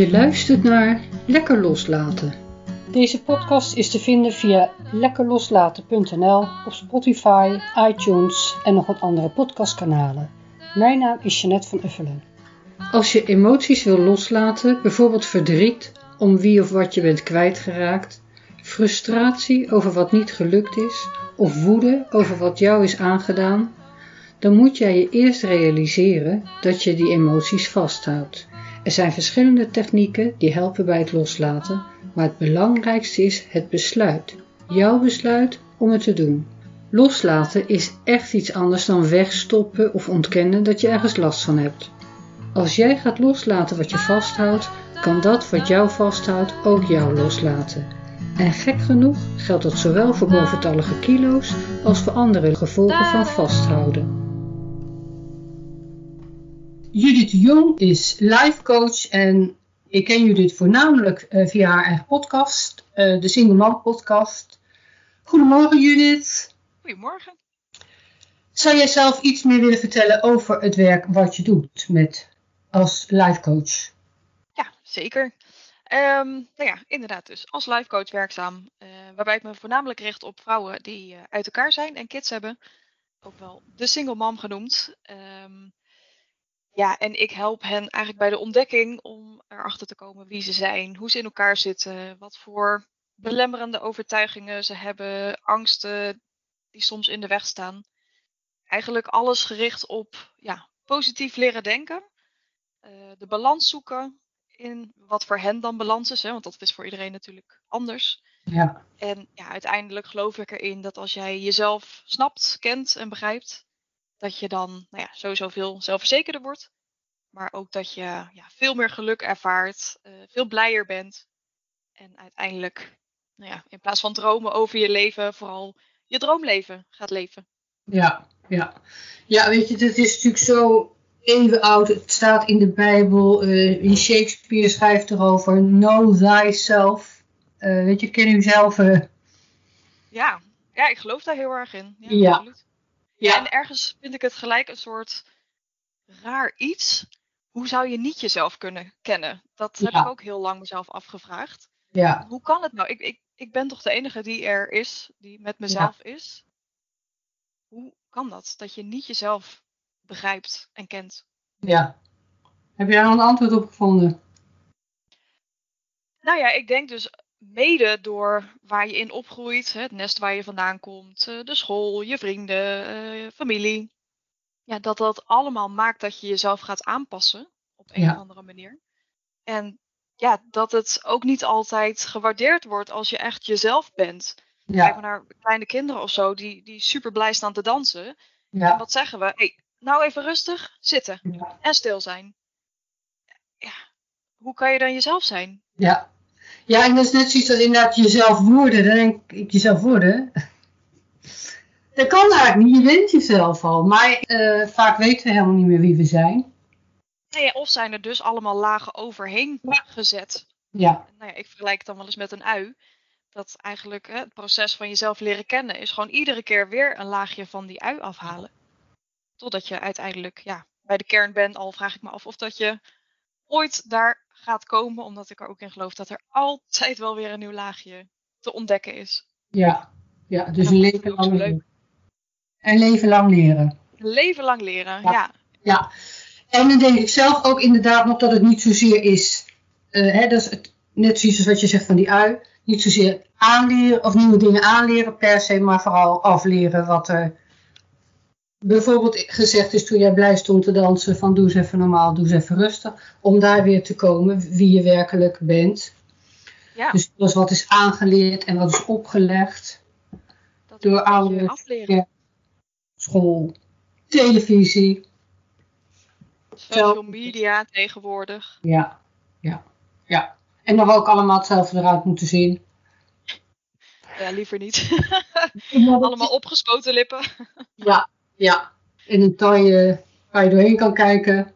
Je luistert naar Lekker Loslaten. Deze podcast is te vinden via lekkerloslaten.nl op Spotify, iTunes en nog wat andere podcastkanalen. Mijn naam is Jeanette van Uffelen. Als je emoties wil loslaten, bijvoorbeeld verdriet om wie of wat je bent kwijtgeraakt, frustratie over wat niet gelukt is of woede over wat jou is aangedaan, dan moet jij je eerst realiseren dat je die emoties vasthoudt. Er zijn verschillende technieken die helpen bij het loslaten, maar het belangrijkste is het besluit. Jouw besluit om het te doen. Loslaten is echt iets anders dan wegstoppen of ontkennen dat je ergens last van hebt. Als jij gaat loslaten wat je vasthoudt, kan dat wat jou vasthoudt ook jou loslaten. En gek genoeg geldt dat zowel voor boventallige kilo's als voor andere gevolgen van vasthouden. Judith Jong is life coach en ik ken Judith voornamelijk uh, via haar eigen podcast, uh, de Single Man podcast. Goedemorgen Judith. Goedemorgen. Zou jij zelf iets meer willen vertellen over het werk wat je doet met, als life coach? Ja, zeker. Um, nou ja, inderdaad dus als life coach werkzaam, uh, waarbij ik me voornamelijk richt op vrouwen die uit elkaar zijn en kids hebben. Ook wel de single mom genoemd. Um, ja, en ik help hen eigenlijk bij de ontdekking om erachter te komen wie ze zijn, hoe ze in elkaar zitten, wat voor belemmerende overtuigingen ze hebben, angsten die soms in de weg staan. Eigenlijk alles gericht op ja, positief leren denken, uh, de balans zoeken in wat voor hen dan balans is, hè, want dat is voor iedereen natuurlijk anders. Ja. En ja, uiteindelijk geloof ik erin dat als jij jezelf snapt, kent en begrijpt, dat je dan nou ja, sowieso veel zelfverzekerder wordt. Maar ook dat je ja, veel meer geluk ervaart, uh, veel blijer bent. En uiteindelijk, nou ja, in plaats van dromen over je leven, vooral je droomleven gaat leven. Ja, ja. Ja, weet je, het is natuurlijk zo even oud. Het staat in de Bijbel. Uh, in Shakespeare schrijft erover. Know thyself. Uh, weet je, ken u zelf. Ja. ja, ik geloof daar heel erg in. Ja, ja. Absoluut. Ja, en ergens vind ik het gelijk een soort raar iets. Hoe zou je niet jezelf kunnen kennen? Dat heb ik ook heel lang mezelf afgevraagd. Ja. Hoe kan het nou? Ik, ik, ik ben toch de enige die er is, die met mezelf is. Hoe kan dat? Dat je niet jezelf begrijpt en kent. Ja. Heb je daar een antwoord op gevonden? Nou ja, ik denk dus mede door waar je in opgroeit, het nest waar je vandaan komt, eh, de school, je vrienden, eh, familie. Ja, dat dat allemaal maakt dat je jezelf gaat aanpassen op een Ja. of andere manier. En ja, dat het ook niet altijd gewaardeerd wordt als je echt jezelf bent. Kijk maar naar kleine kinderen of zo, die, die super blij staan te dansen. En wat zeggen we? Hey, nou even rustig, zitten en stil zijn. Ja, hoe kan je dan jezelf zijn? Ja. Ja, en dat is net zoiets als inderdaad jezelf worden. Dan denk ik, jezelf worden. Dat kan eigenlijk niet, je bent jezelf al. Maar eh, vaak weten we helemaal niet meer wie we zijn. Nou ja, of zijn er dus allemaal lagen overheen gezet. Ja, Nou ja, ik vergelijk het dan wel eens met een ui. Dat eigenlijk hè, het proces van jezelf leren kennen is gewoon iedere keer weer een laagje van die ui afhalen. Totdat je uiteindelijk ja, bij de kern bent, al vraag ik me af of dat je ooit daar gaat komen. Omdat ik er ook in geloof dat er altijd wel weer een nieuw laagje te ontdekken is. ja. ja dus En een leven lang leren. Een leven lang leren. Leven lang leren, Ja. ja. Ja. En dan denk ik zelf ook inderdaad nog dat het niet zozeer is, eh, hè, dat is het, net zoiets als wat je zegt van die ui, niet zozeer aanleren of nieuwe dingen aanleren per se, maar vooral afleren wat er bijvoorbeeld gezegd is toen jij blij stond te dansen van doe eens even normaal, doe eens even rustig, om daar weer te komen wie je werkelijk bent. ja Dus alles wat is aangeleerd en wat is opgelegd, dat door ouders, ja. school, televisie, Social media tegenwoordig. Ja, ja, ja. En nog ook allemaal hetzelfde eruit moeten zien. Ja, liever niet. Allemaal Allemaal opgespoten lippen. Ja, ja. En een taille waar je doorheen kan kijken.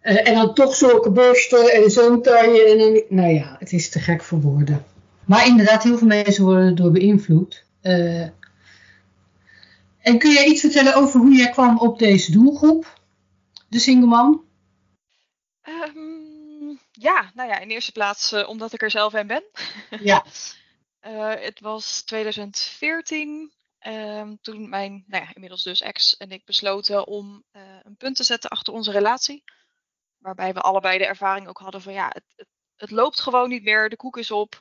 Eh, en dan toch zulke borsten en zo'n taille. En dan, nou ja, het is te gek voor woorden. Maar inderdaad, heel veel mensen worden erdoor beïnvloed. Eh, en kun jij iets vertellen over hoe jij kwam op deze doelgroep? De single man? Ehm, ja, nou ja, in eerste plaats uh, omdat ik er zelf in ben. Ja. uh, het was 2014, um, toen mijn, nou ja, inmiddels dus ex en ik besloten om uh, een punt te zetten achter onze relatie. Waarbij we allebei de ervaring ook hadden van ja, het, het, het loopt gewoon niet meer, de koek is op.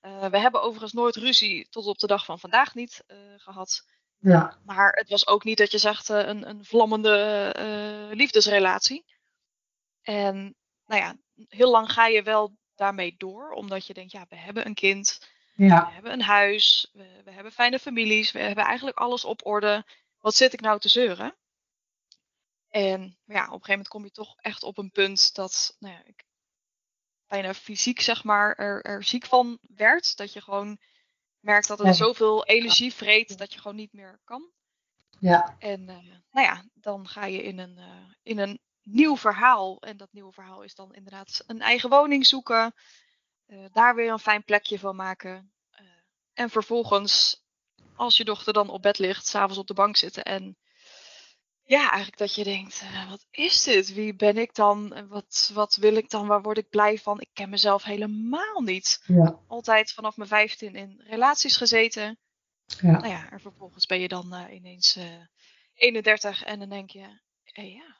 we hebben overigens nooit ruzie tot op de dag van vandaag niet gehad. Ja. Maar het was ook niet dat je zegt een, een vlammende liefdesrelatie. En nou ja, heel lang ga je wel daarmee door, omdat je denkt, ja, we hebben een kind, ja. we hebben een huis, we, we, hebben fijne families, we hebben eigenlijk alles op orde. Wat zit ik nou te zeuren? En ja, op een gegeven moment kom je toch echt op een punt dat nou ja, ik bijna fysiek, zeg maar, er, er ziek van werd. Dat je gewoon merkt dat het zoveel energie vreet dat je gewoon niet meer kan. Ja. En uh, nou ja, dan ga je in een, uh, in een nieuw verhaal. En dat nieuwe verhaal is dan inderdaad een eigen woning zoeken. Uh, daar weer een fijn plekje van maken. Uh, en vervolgens, als je dochter dan op bed ligt, s'avonds op de bank zitten. En ja, eigenlijk dat je denkt, uh, wat is dit? Wie ben ik dan? Wat, wat wil ik dan? Waar word ik blij van? Ik ken mezelf helemaal niet. Ja. Altijd vanaf mijn 15 in relaties gezeten. Ja. Nou ja, en vervolgens ben je dan ineens 31 en dan denk je, hey, ja,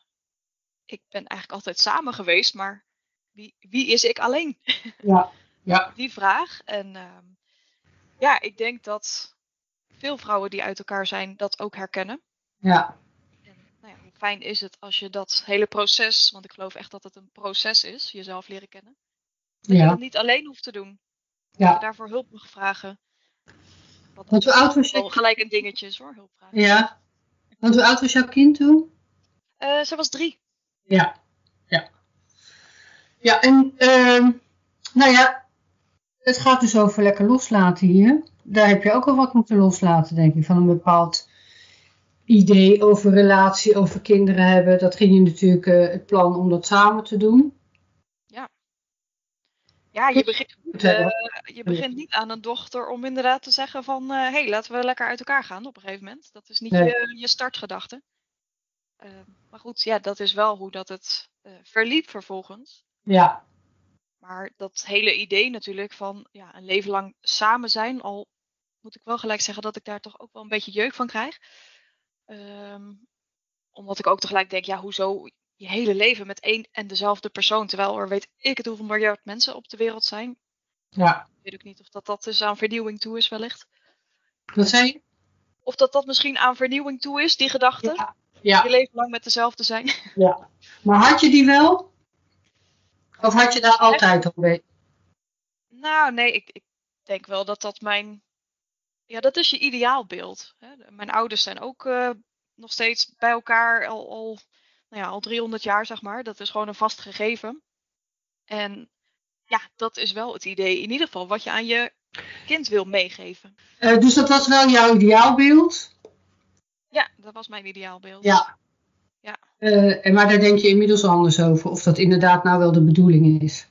ik ben eigenlijk altijd samen geweest, maar wie, wie is ik alleen? Ja, ja. Die vraag. En uh, ja, ik denk dat veel vrouwen die uit elkaar zijn dat ook herkennen. Ja. En, nou ja, hoe fijn is het als je dat hele proces, want ik geloof echt dat het een proces is, jezelf leren kennen. Dat ja. je dat niet alleen hoeft te doen. Ja. Dat je daarvoor hulp mag vragen. Wat Want hoe oud was je? Gelijk een dingetje is hoor, hulp vragen. Ja. Want hoe oud was jouw kind toen? Uh, ze was drie. Ja, ja. Ja, en uh, nou ja, het gaat dus over lekker loslaten hier. Daar heb je ook al wat moeten loslaten, denk ik, van een bepaald idee over relatie, over kinderen hebben. Dat ging je natuurlijk uh, het plan om dat samen te doen. Ja. Ja, je begint, uh, je begint niet aan een dochter om inderdaad te zeggen van... hé, hey, laten we lekker uit elkaar gaan op een gegeven moment. Dat is niet Nee. je, je startgedachte. Uh, maar goed, ja, dat is wel hoe dat het verliep vervolgens. Ja, Maar dat hele idee natuurlijk van ja, een leven lang samen zijn, al moet ik wel gelijk zeggen dat ik daar toch ook wel een beetje jeuk van krijg. Um, omdat ik ook tegelijk denk, ja, hoezo je hele leven met één en dezelfde persoon, terwijl er weet ik het hoeveel miljard mensen op de wereld zijn. ja. Ik weet ook niet of dat, dat dus aan vernieuwing toe is wellicht. Wat zei je? Of dat dat misschien aan vernieuwing toe is, die gedachte. Ja. Ja, Je leven lang met dezelfde zijn. ja. Maar had je die wel? Of had je daar altijd al mee? Nou, nee, ik, ik denk wel dat dat mijn. Ja, dat is je ideaalbeeld. Hè. Mijn ouders zijn ook uh, nog steeds bij elkaar al, al, nou ja, al 300 jaar, zeg maar. Dat is gewoon een vast gegeven. En ja, dat is wel het idee, in ieder geval, wat je aan je kind wil meegeven. Uh, dus dat was wel jouw ideaalbeeld? Ja, dat was mijn ideaalbeeld. Ja. Ja. Uh, en maar daar denk je inmiddels anders over, of dat inderdaad nou wel de bedoeling is.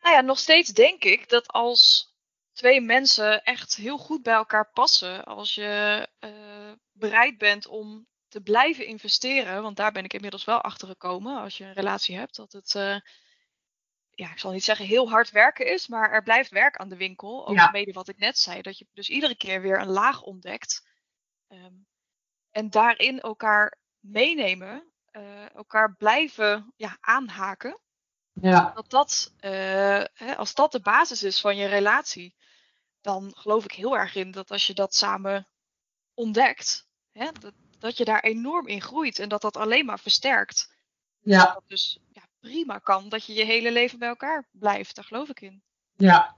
Nou ja, nog steeds denk ik dat als twee mensen echt heel goed bij elkaar passen, als je uh, bereid bent om te blijven investeren, want daar ben ik inmiddels wel achter gekomen, als je een relatie hebt, dat het, uh, ja, ik zal niet zeggen heel hard werken is, maar er blijft werk aan de winkel. Ook Ja. mede wat ik net zei, dat je dus iedere keer weer een laag ontdekt. Um, en daarin elkaar meenemen, uh, elkaar blijven ja, aanhaken. Ja, Dat dat, uh, hè, als dat de basis is van je relatie, dan geloof ik heel erg in dat als je dat samen ontdekt, hè, dat, dat je daar enorm in groeit en dat dat alleen maar versterkt. ja, Dat dus ja, prima kan dat je je hele leven bij elkaar blijft. Daar geloof ik in. ja.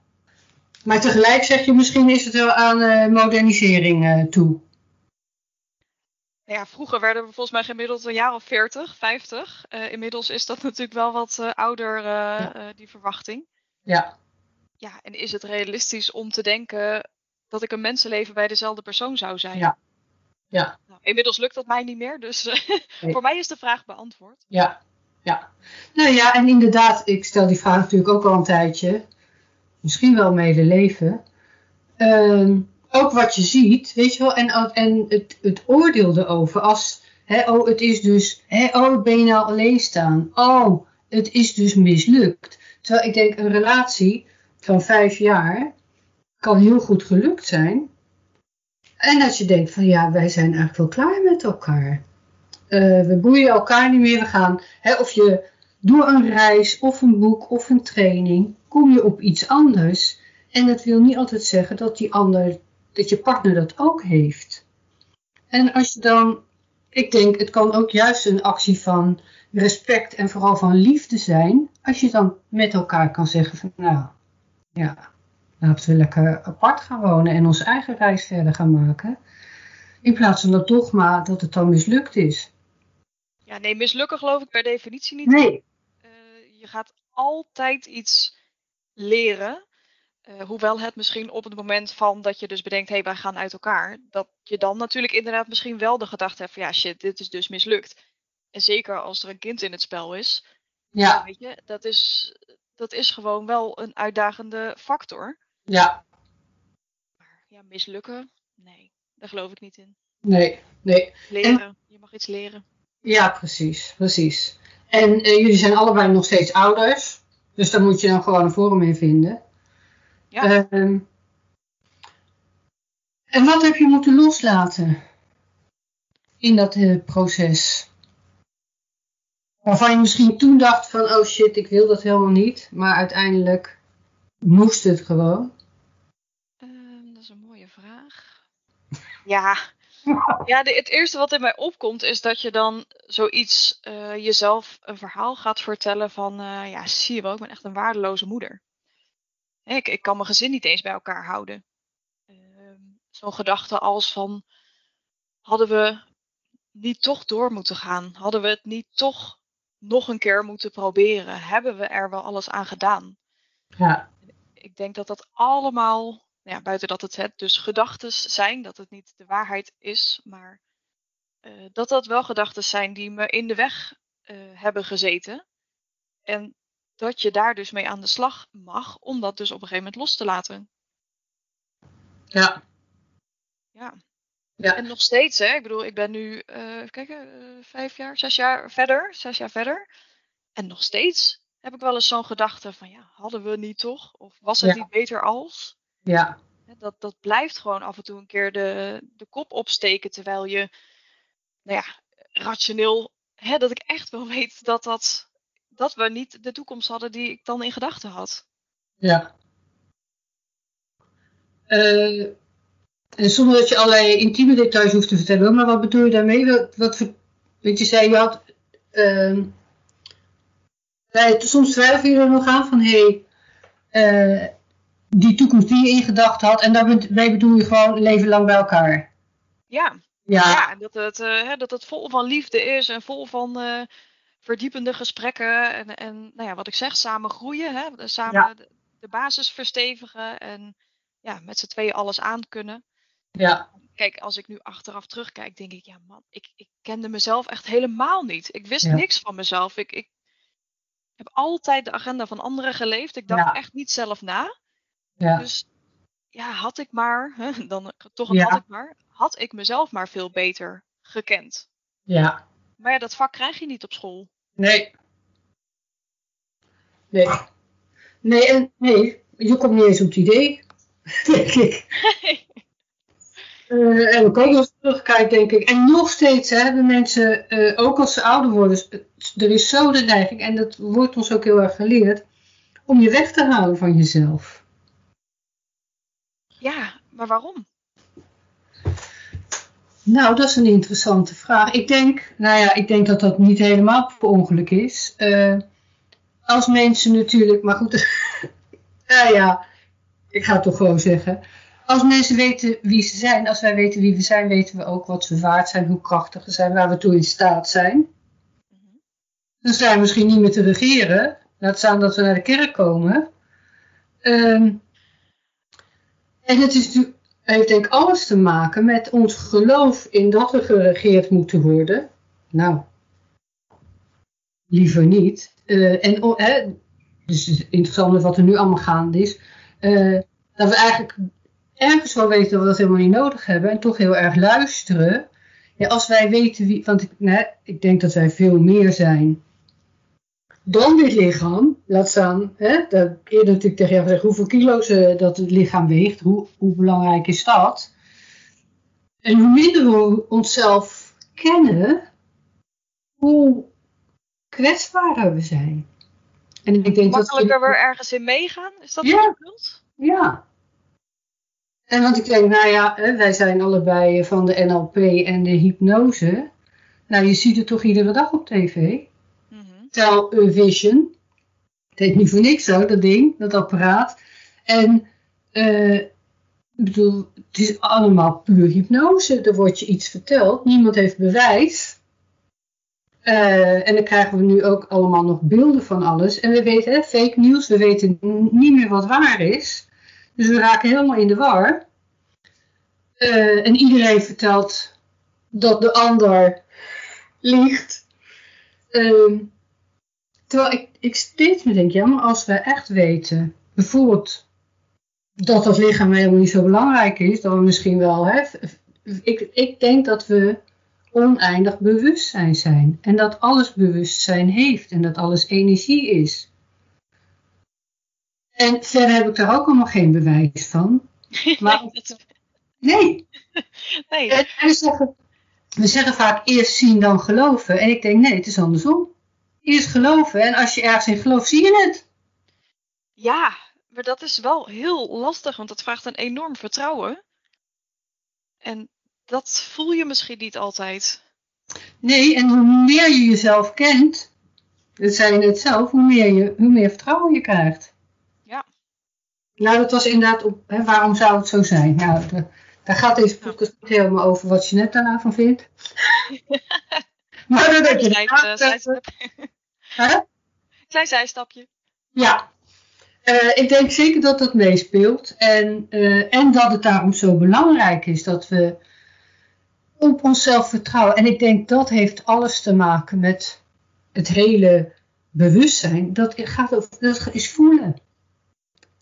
Maar tegelijk zeg je, misschien is het wel aan uh, modernisering toe. Nou ja, vroeger werden we volgens mij gemiddeld een jaar of 40, 50. Uh, inmiddels is dat natuurlijk wel wat uh, ouder, uh, ja. die verwachting. Ja. Ja, en is het realistisch om te denken dat ik een mensenleven bij dezelfde persoon zou zijn? Ja. Ja. Nou, inmiddels lukt dat mij niet meer, dus nee. voor mij is de vraag beantwoord. Ja. Ja. Nou ja, en inderdaad, ik stel die vraag natuurlijk ook al een tijdje. Misschien wel hele leven. Uh, ook wat je ziet, weet je wel, en, en het, het oordeel erover als, hè, oh, het is dus, hè, oh, ben je nou alleen staan? Oh, het is dus mislukt. Terwijl ik denk, een relatie van vijf jaar kan heel goed gelukt zijn. En als je denkt van ja, wij zijn eigenlijk wel klaar met elkaar. Uh, we boeien elkaar niet meer. We gaan, hè, of je door een reis of een boek of een training, kom je op iets anders. En dat wil niet altijd zeggen dat die ander, dat je partner dat ook heeft. En als je dan, ik denk, het kan ook juist een actie van respect en vooral van liefde zijn, als je dan met elkaar kan zeggen van, nou, ja, laten we lekker apart gaan wonen en onze eigen reis verder gaan maken. In plaats van dat dogma dat het dan mislukt is. Ja, nee, mislukken geloof ik per definitie niet. Nee. Uh, je gaat altijd iets leren. Uh, hoewel het misschien op het moment van dat je dus bedenkt, hé, hey, wij gaan uit elkaar, dat je dan natuurlijk inderdaad misschien wel de gedachte hebt van, ja, shit, dit is dus mislukt. En zeker als er een kind in het spel is. Ja. Weet je, dat is, dat is gewoon wel een uitdagende factor. Ja. Maar ja, mislukken, nee, daar geloof ik niet in. Nee, nee. Leren, je mag iets leren. Ja, precies, precies. En uh, jullie zijn allebei nog steeds ouders, dus daar moet je dan gewoon een vorm in vinden. Ja. Uh, en wat heb je moeten loslaten in dat uh, proces? Waarvan je misschien toen dacht van, oh shit, ik wil dat helemaal niet. Maar uiteindelijk moest het gewoon. Uh, dat is een mooie vraag. Ja, ja de, het eerste wat in mij opkomt is dat je dan zoiets uh, jezelf een verhaal gaat vertellen van, uh, ja, zie je wel, ik ben echt een waardeloze moeder. Ik, ik kan mijn gezin niet eens bij elkaar houden. Uh, Zo'n gedachte als van, hadden we niet toch door moeten gaan? Hadden we het niet toch nog een keer moeten proberen? Hebben we er wel alles aan gedaan? Ja. Ik denk dat dat allemaal, ja, buiten dat het, het dus gedachten zijn, dat het niet de waarheid is, maar uh, dat dat wel gedachten zijn die me in de weg uh, hebben gezeten. En dat je daar dus mee aan de slag mag, om dat dus op een gegeven moment los te laten. Ja. Ja. Ja. En nog steeds, hè? Ik bedoel, ik ben nu, uh, even kijken, uh, vijf jaar, zes jaar verder, zes jaar verder. En nog steeds heb ik wel eens zo'n gedachte van, ja, hadden we niet toch? Of was het Ja. niet beter als? Ja. Dat, dat blijft gewoon af en toe een keer de, de kop opsteken, terwijl je, nou ja, rationeel, hè, dat ik echt wel weet dat, dat, dat we niet de toekomst hadden die ik dan in gedachten had. Ja. Eh, en zonder dat je allerlei intieme details hoeft te vertellen, maar wat bedoel je daarmee? Wat, wat weet je, zei je had, ehm, soms twijfel je er nog aan van, hé, hey, eh, die toekomst die je in gedachten had, en daarmee bedoel je gewoon leven lang bij elkaar. Ja, Ja, Ja, dat het, eh, hè, dat het vol van liefde is en vol van verdiepende gesprekken. En, en nou ja, wat ik zeg, samen groeien. Hè, samen Ja. de, de basis verstevigen en ja, met z'n tweeën alles aan kunnen. ja, Kijk, als ik nu achteraf terugkijk, denk ik, ja man, ik, ik kende mezelf echt helemaal niet. Ik wist Ja. niks van mezelf. Ik, ik heb altijd de agenda van anderen geleefd. Ik dacht Ja. echt niet zelf na. ja, Dus ja, had ik maar, hè, dan toch een had ik maar, had ik mezelf maar veel beter gekend. ja. Maar ja, dat vak krijg je niet op school. Nee. Nee. Nee, en nee, je komt niet eens op het idee, denk ik. Eh, en ook nog terugkijkt, denk ik. En nog steeds hè, hebben mensen, eh, ook als ze ouder worden, er is zo de neiging, en dat wordt ons ook heel erg geleerd, om je weg te halen van jezelf. ja, maar waarom? Nou, dat is een interessante vraag. Ik denk, nou ja, ik denk dat dat niet helemaal per ongeluk is. Eh, als mensen natuurlijk, maar goed, ja, ja, ik ga het toch gewoon zeggen. Als mensen weten wie ze zijn, als wij weten wie we zijn, weten we ook wat we waard zijn, hoe krachtig we zijn, waar we toe in staat zijn. Dan zijn we misschien niet meer te regeren. Laat staan dat we naar de kerk komen. Ehm, en het is natuurlijk, heeft denk ik alles te maken met ons geloof in dat we geregeerd moeten worden. Nou, liever niet. Eh, en o- hè, dus het is interessant wat er nu allemaal gaande is. eh, dat we eigenlijk ergens wel weten dat we dat helemaal niet nodig hebben. En toch heel erg luisteren. Ja, als wij weten wie, want ik denk dat wij veel meer zijn dan dit lichaam, laat staan, hè, dat eerder natuurlijk tegen jou gezegd hoeveel kilo's uh, dat het lichaam weegt, hoe, hoe belangrijk is dat? En hoe minder we onszelf kennen, hoe kwetsbaarder we zijn. En ik denk Makkelijker dat we... weer ergens in meegaan? Is dat ja. wat? Ja. En want ik denk, nou ja, wij zijn allebei van de NLP en de hypnose. Nou, je ziet het toch iedere dag op tv? -hmm. Vision. Het heet niet voor niks zo, dat ding, dat apparaat. En uh, ik bedoel, het is allemaal puur hypnose. Er wordt je iets verteld. Niemand heeft bewijs. Uh, en dan krijgen we nu ook allemaal nog beelden van alles. En we weten, hè, fake news, we weten niet meer wat waar is. Dus we raken helemaal in de war. Uh, en iedereen vertelt dat de ander liegt. Uh, terwijl ik, ik steeds me denk, ja, maar als we echt weten, bijvoorbeeld dat dat lichaam helemaal niet zo belangrijk is, dan we misschien wel, hè, ik, ik denk dat we oneindig bewustzijn zijn. En dat alles bewustzijn heeft en dat alles energie is. En verder heb ik daar ook allemaal geen bewijs van. Maar, nee. nee. En we, zeggen, we zeggen vaak eerst zien dan geloven. En ik denk nee, het is andersom. Eerst geloven en als je ergens in gelooft, zie je het. Ja, maar dat is wel heel lastig, want dat vraagt een enorm vertrouwen. En dat voel je misschien niet altijd. Nee, en hoe meer je jezelf kent, dat zei je net zelf, hoe meer, je, hoe meer vertrouwen je krijgt. Ja. Nou, dat was inderdaad op, hè, waarom zou het zo zijn? Nou, de, daar gaat deze podcast niet helemaal over wat je net daarna van vindt. maar dat heb je Klein, uh, Klein zijstapje. Ja. Uh, ik denk zeker dat dat meespeelt. En, uh, en dat het daarom zo belangrijk is dat we op onszelf vertrouwen. En ik denk dat heeft alles te maken met het hele bewustzijn. Dat, gaat over, dat is voelen.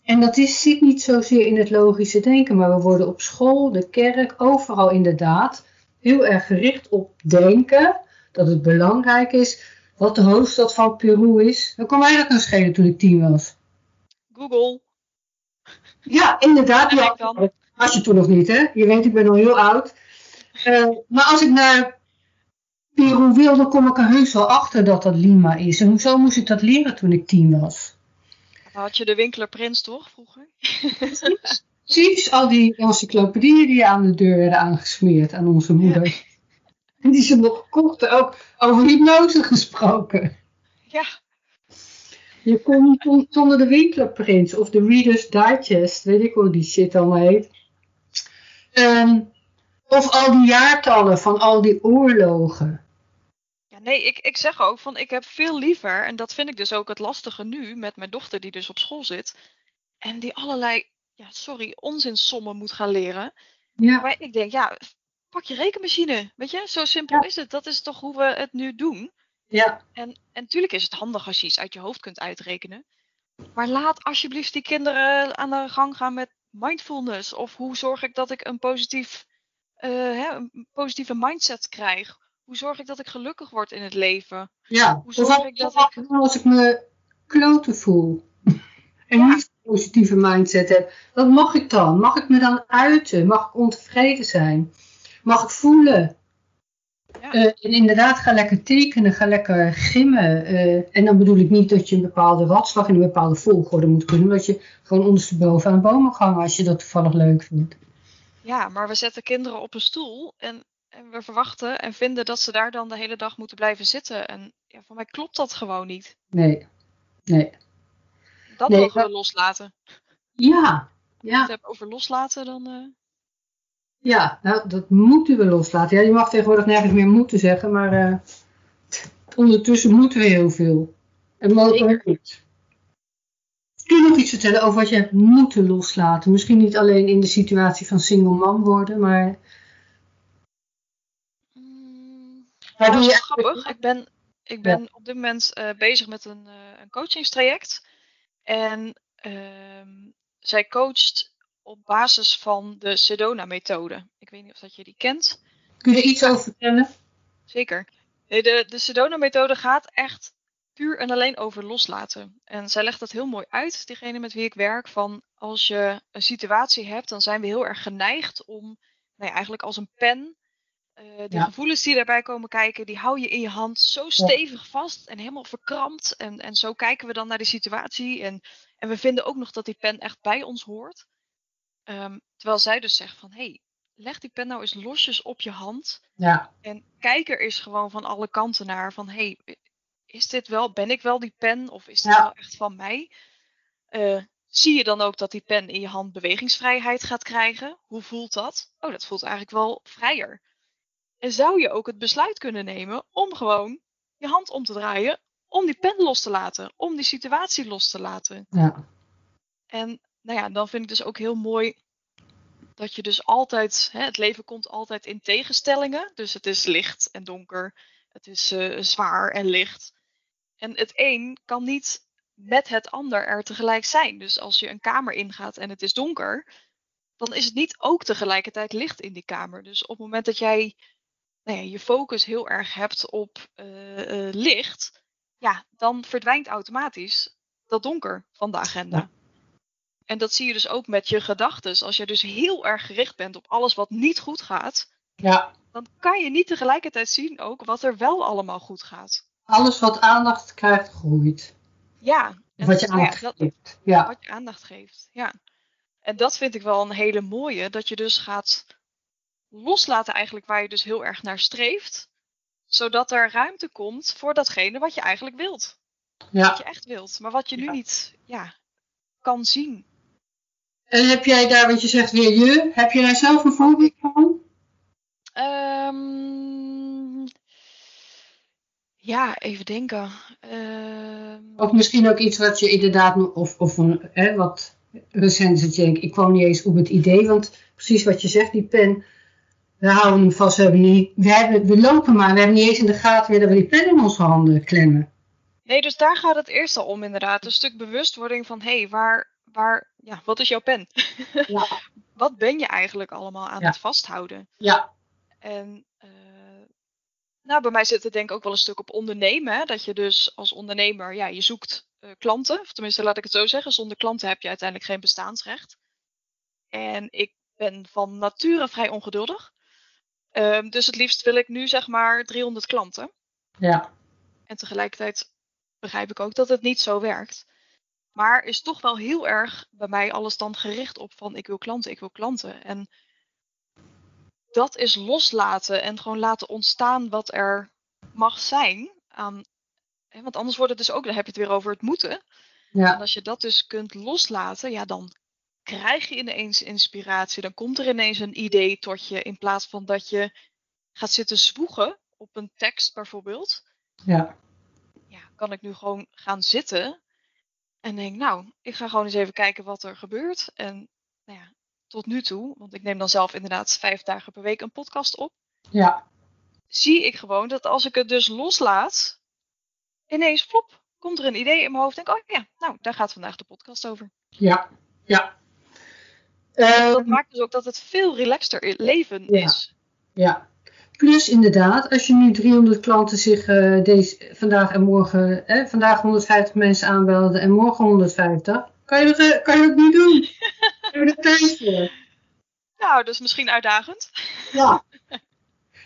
En dat is, zit niet zozeer in het logische denken, maar we worden op school, de kerk, overal inderdaad heel erg gericht op denken. Dat het belangrijk is wat de hoofdstad van Peru is. Dat kwam eigenlijk nog schelen toen ik tien was. Google. Ja, inderdaad. Ja, was je toen nog niet, hè? Je weet, ik ben al heel oud. Uh, maar als ik naar Peru wil, dan kom ik er heus wel achter dat dat Lima is. En hoezo moest ik dat leren toen ik tien was? Had je de winkeler Prins toch vroeger? Precies, al die encyclopedieën die aan de deur werden aangesmeerd aan onze moeder. En die ze nog kochten, ook over hypnose gesproken. Ja. Je kon niet zonder de winkeler Prins of de Reader's Digest, weet ik hoe die shit allemaal heet. Um, of al die jaartallen van al die oorlogen. Ja, nee, ik, ik zeg ook van ik heb veel liever, en dat vind ik dus ook het lastige nu met mijn dochter die dus op school zit. En die allerlei, ja, sorry, onzinsommen moet gaan leren. Ja. Maar ik denk, ja, pak je rekenmachine. Weet je, zo simpel is het. Dat is toch hoe we het nu doen. Ja. En, en natuurlijk is het handig als je iets uit je hoofd kunt uitrekenen. Maar laat alsjeblieft die kinderen aan de gang gaan met mindfulness. Of hoe zorg ik dat ik een positief uh, hè, een positieve mindset krijg? Hoe zorg ik dat ik gelukkig word in het leven? Ja, hoe zorg ik dat ik... Als ik me kloten voel en niet een positieve mindset heb, wat mag ik dan? Mag ik me dan uiten? Mag ik ontevreden zijn? Mag ik voelen? Ja. Uh, en inderdaad, ga lekker tekenen, ga lekker gimmen. Uh, en dan bedoel ik niet dat je een bepaalde watslag in een bepaalde volgorde moet kunnen. Maar dat je gewoon ondersteboven aan de boom mag hangen als je dat toevallig leuk vindt. Ja, maar we zetten kinderen op een stoel en, en we verwachten en vinden dat ze daar dan de hele dag moeten blijven zitten. En ja, voor mij klopt dat gewoon niet. Nee, nee. Dat nee, mogen we loslaten. Ja, ja. Als je het hebt over loslaten, dan... Uh... Ja, nou, dat moeten we loslaten. Ja, je mag tegenwoordig nergens meer moeten zeggen, maar uh, ondertussen moeten we heel veel. En mogen niet. Kun je nog iets vertellen over wat je hebt moeten loslaten? Misschien niet alleen in de situatie van single man worden, maar... Mm, dat is grappig. Ik ben, ik ben op dit moment uh, bezig met een, uh, een coachingstraject. En uh, zij coacht op basis van de Sedona-methode. Ik weet niet of dat je die kent. Kun je er iets over vertellen? Zeker. De, de Sedona-methode gaat echt puur en alleen over loslaten. En zij legt dat heel mooi uit, diegene met wie ik werk, van als je een situatie hebt, dan zijn we heel erg geneigd om, nou ja, eigenlijk als een pen, uh, die gevoelens die daarbij komen kijken, die hou je in je hand zo stevig vast en helemaal verkrampt. En, en zo kijken we dan naar de situatie. En, en we vinden ook nog dat die pen echt bij ons hoort. Um, terwijl zij dus zegt van, hé, hey, leg die pen nou eens losjes op je hand. Ja. En kijk er eens gewoon van alle kanten naar. Van hé, hey, is dit wel, ben ik wel die pen of is dit wel echt van mij? Uh, zie je dan ook dat die pen in je hand bewegingsvrijheid gaat krijgen? Hoe voelt dat? Oh, dat voelt eigenlijk wel vrijer. En zou je ook het besluit kunnen nemen om gewoon je hand om te draaien, om die pen los te laten, om die situatie los te laten? Ja. En nou ja, dan vind ik dus ook heel mooi dat je dus altijd, hè, het leven komt altijd in tegenstellingen. Dus het is licht en donker, het is uh, zwaar en licht. En het een kan niet met het ander er tegelijk zijn. Dus als je een kamer ingaat en het is donker, dan is het niet ook tegelijkertijd licht in die kamer. Dus op het moment dat jij nou ja, je focus heel erg hebt op uh, uh, licht, ja, dan verdwijnt automatisch dat donker van de agenda. En dat zie je dus ook met je gedachten. Als je dus heel erg gericht bent op alles wat niet goed gaat, ja. dan kan je niet tegelijkertijd zien ook wat er wel allemaal goed gaat. Alles wat aandacht krijgt, groeit. Ja. wat je aandacht geeft. Ja. Wat je aandacht geeft, ja. En dat vind ik wel een hele mooie, dat je dus gaat loslaten eigenlijk waar je dus heel erg naar streeft, zodat er ruimte komt voor datgene wat je eigenlijk wilt. Ja. Wat je echt wilt, maar wat je nu niet ja, kan zien. En heb jij daar, wat je zegt weer je, heb je daar zelf een voorbeeld van? Um, ja, even denken. Um, of misschien ook iets wat je inderdaad, of, of een, hè, wat recent is dat je denkt, ik kwam niet eens op het idee, want precies wat je zegt, die pen, we houden hem vast, we, hebben niet, we, hebben, we lopen maar, we hebben niet eens in de gaten weer dat we die pen in onze handen klemmen. Nee, dus daar gaat het eerst al om inderdaad. Een stuk bewustwording van, hé, hey, waar, waar, ja, wat is jouw pen? Ja. wat ben je eigenlijk allemaal aan het vasthouden? Ja. En uh, nou, bij mij zit het denk ik ook wel een stuk op ondernemen. Hè? Dat je dus als ondernemer, ja, je zoekt uh, klanten. Of tenminste, laat ik het zo zeggen. Zonder klanten heb je uiteindelijk geen bestaansrecht. En ik ben van nature vrij ongeduldig. Uh, dus het liefst wil ik nu zeg maar 300 klanten. Ja. En tegelijkertijd begrijp ik ook dat het niet zo werkt. Maar is toch wel heel erg bij mij alles dan gericht op van ik wil klanten, ik wil klanten. En dat is loslaten en gewoon laten ontstaan wat er mag zijn. Aan, hè, want anders wordt het dus ook, dan heb je het weer over het moeten. Ja. En als je dat dus kunt loslaten, ja, dan krijg je ineens inspiratie. Dan komt er ineens een idee tot je in plaats van dat je gaat zitten zwoegen op een tekst bijvoorbeeld. Ja. Ja, kan ik nu gewoon gaan zitten en denk, nou, ik ga gewoon eens even kijken wat er gebeurt. En nou ja, tot nu toe, want ik neem dan zelf inderdaad vijf dagen per week een podcast op. Ja. Zie ik gewoon dat als ik het dus loslaat, ineens flop, komt er een idee in mijn hoofd. Denk, oh ja, nou, daar gaat vandaag de podcast over. Ja, ja. dat um, maakt dus ook dat het veel relaxter leven ja. is. Ja. Plus inderdaad, als je nu 300 klanten zich uh, deze, vandaag en morgen, eh, vandaag 150 mensen aanbelden en morgen 150, kan je, dat, kan je dat niet doen. Heb je er tijd voor? Nou, dat is misschien uitdagend. Ja.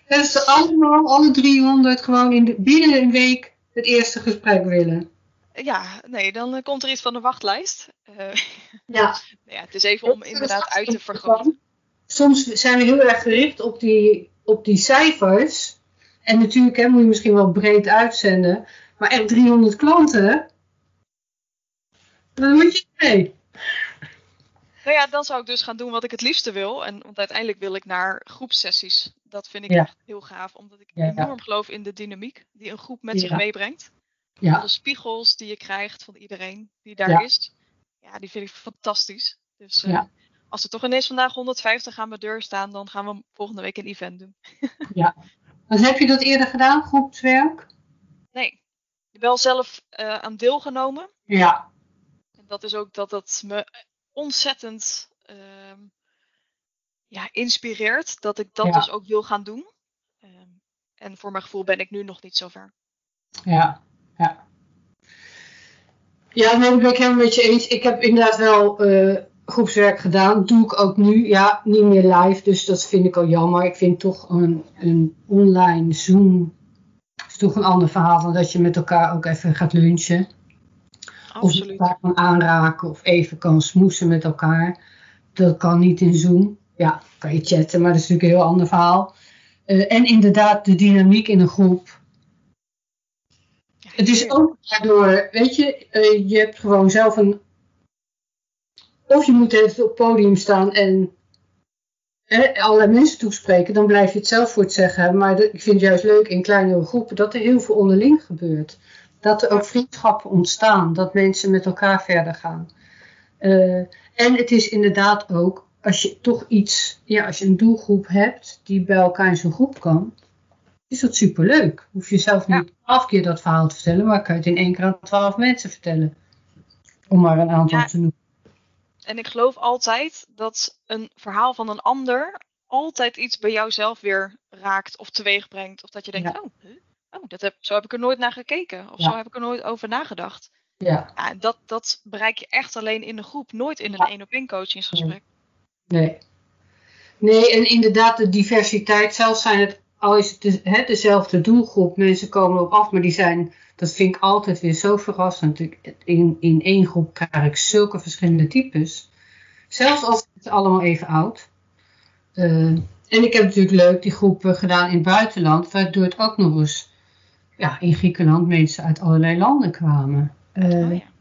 Dat ze allemaal, alle 300, gewoon in de, binnen een week het eerste gesprek willen. Ja, nee, dan uh, komt er iets van de wachtlijst. Uh, ja. ja. Het is even om inderdaad uit te vergroten. Soms zijn we heel erg gericht op die, op die cijfers. En natuurlijk hè, moet je misschien wel breed uitzenden. Maar echt 300 klanten, dan moet je mee. Nou ja, dan zou ik dus gaan doen wat ik het liefste wil. En, want uiteindelijk wil ik naar groepsessies. Dat vind ik Ja. echt heel gaaf. Omdat ik Ja, ja. enorm geloof in de dynamiek die een groep met zich meebrengt. Ja, De spiegels die je krijgt van iedereen die daar is. Ja, die vind ik fantastisch. Dus eh, Ja. Als er toch ineens vandaag 150 aan mijn deur staan, dan gaan we volgende week een event doen. Want heb je dat eerder gedaan, groepswerk? Nee, wel zelf eh, aan deelgenomen. Ja, En dat is ook dat het me ontzettend ehm, ja, inspireert. Dat ik dat Ja. dus ook wil gaan doen. Ehm, en voor mijn gevoel ben ik nu nog niet zo ver. ja, ja. Ja, nee, dat ben ik helemaal met je eens. Ik heb inderdaad wel eh, groepswerk gedaan. Doe ik ook nu. Ja, niet meer live, dus dat vind ik al jammer. Ik vind toch een, een online Zoom is toch een ander verhaal dan dat je met elkaar ook even gaat lunchen. Of je elkaar kan aanraken of even kan smoesen met elkaar. Dat kan niet in Zoom. Ja, kan je chatten, maar dat is natuurlijk een heel ander verhaal. Eh, en inderdaad, de dynamiek in een groep. Het is ook daardoor, weet je, uh, je hebt gewoon zelf een. Of je moet even op het podium staan en hè, allerlei mensen toespreken, dan blijf je het zelf voor het zeggen. Maar ik vind het juist leuk in kleinere groepen dat er heel veel onderling gebeurt. Dat er ook vriendschappen ontstaan, dat mensen met elkaar verder gaan. Uh, en het is inderdaad ook, als je toch iets, ja, als je een doelgroep hebt die bij elkaar in zo'n groep kan, is dat superleuk. Hoef je zelf niet twaalf keer dat verhaal te vertellen, maar kan je het in één keer aan twaalf mensen vertellen. Om maar een aantal te noemen. En ik geloof altijd dat een verhaal van een ander altijd iets bij jou zelf weer raakt of teweeg brengt. Of dat je denkt, oh, oh dat heb, zo heb ik er nooit naar gekeken. Of zo heb ik er nooit over nagedacht. Ja. ja dat, dat bereik je echt alleen in de groep, nooit in een één-op-één coachingsgesprek. Nee. Nee, en inderdaad, de diversiteit, zelfs zijn het, al is het de, hè, dezelfde doelgroep, mensen komen op af, maar die zijn, dat vind ik altijd weer zo verrassend. In, in één groep krijg ik zulke verschillende types. Zelfs als het allemaal even oud. Uh, en ik heb natuurlijk leuk die groepen gedaan in het buitenland, waardoor het ook nog eens ja, in Griekenland mensen uit allerlei landen kwamen. Uh, oh ja.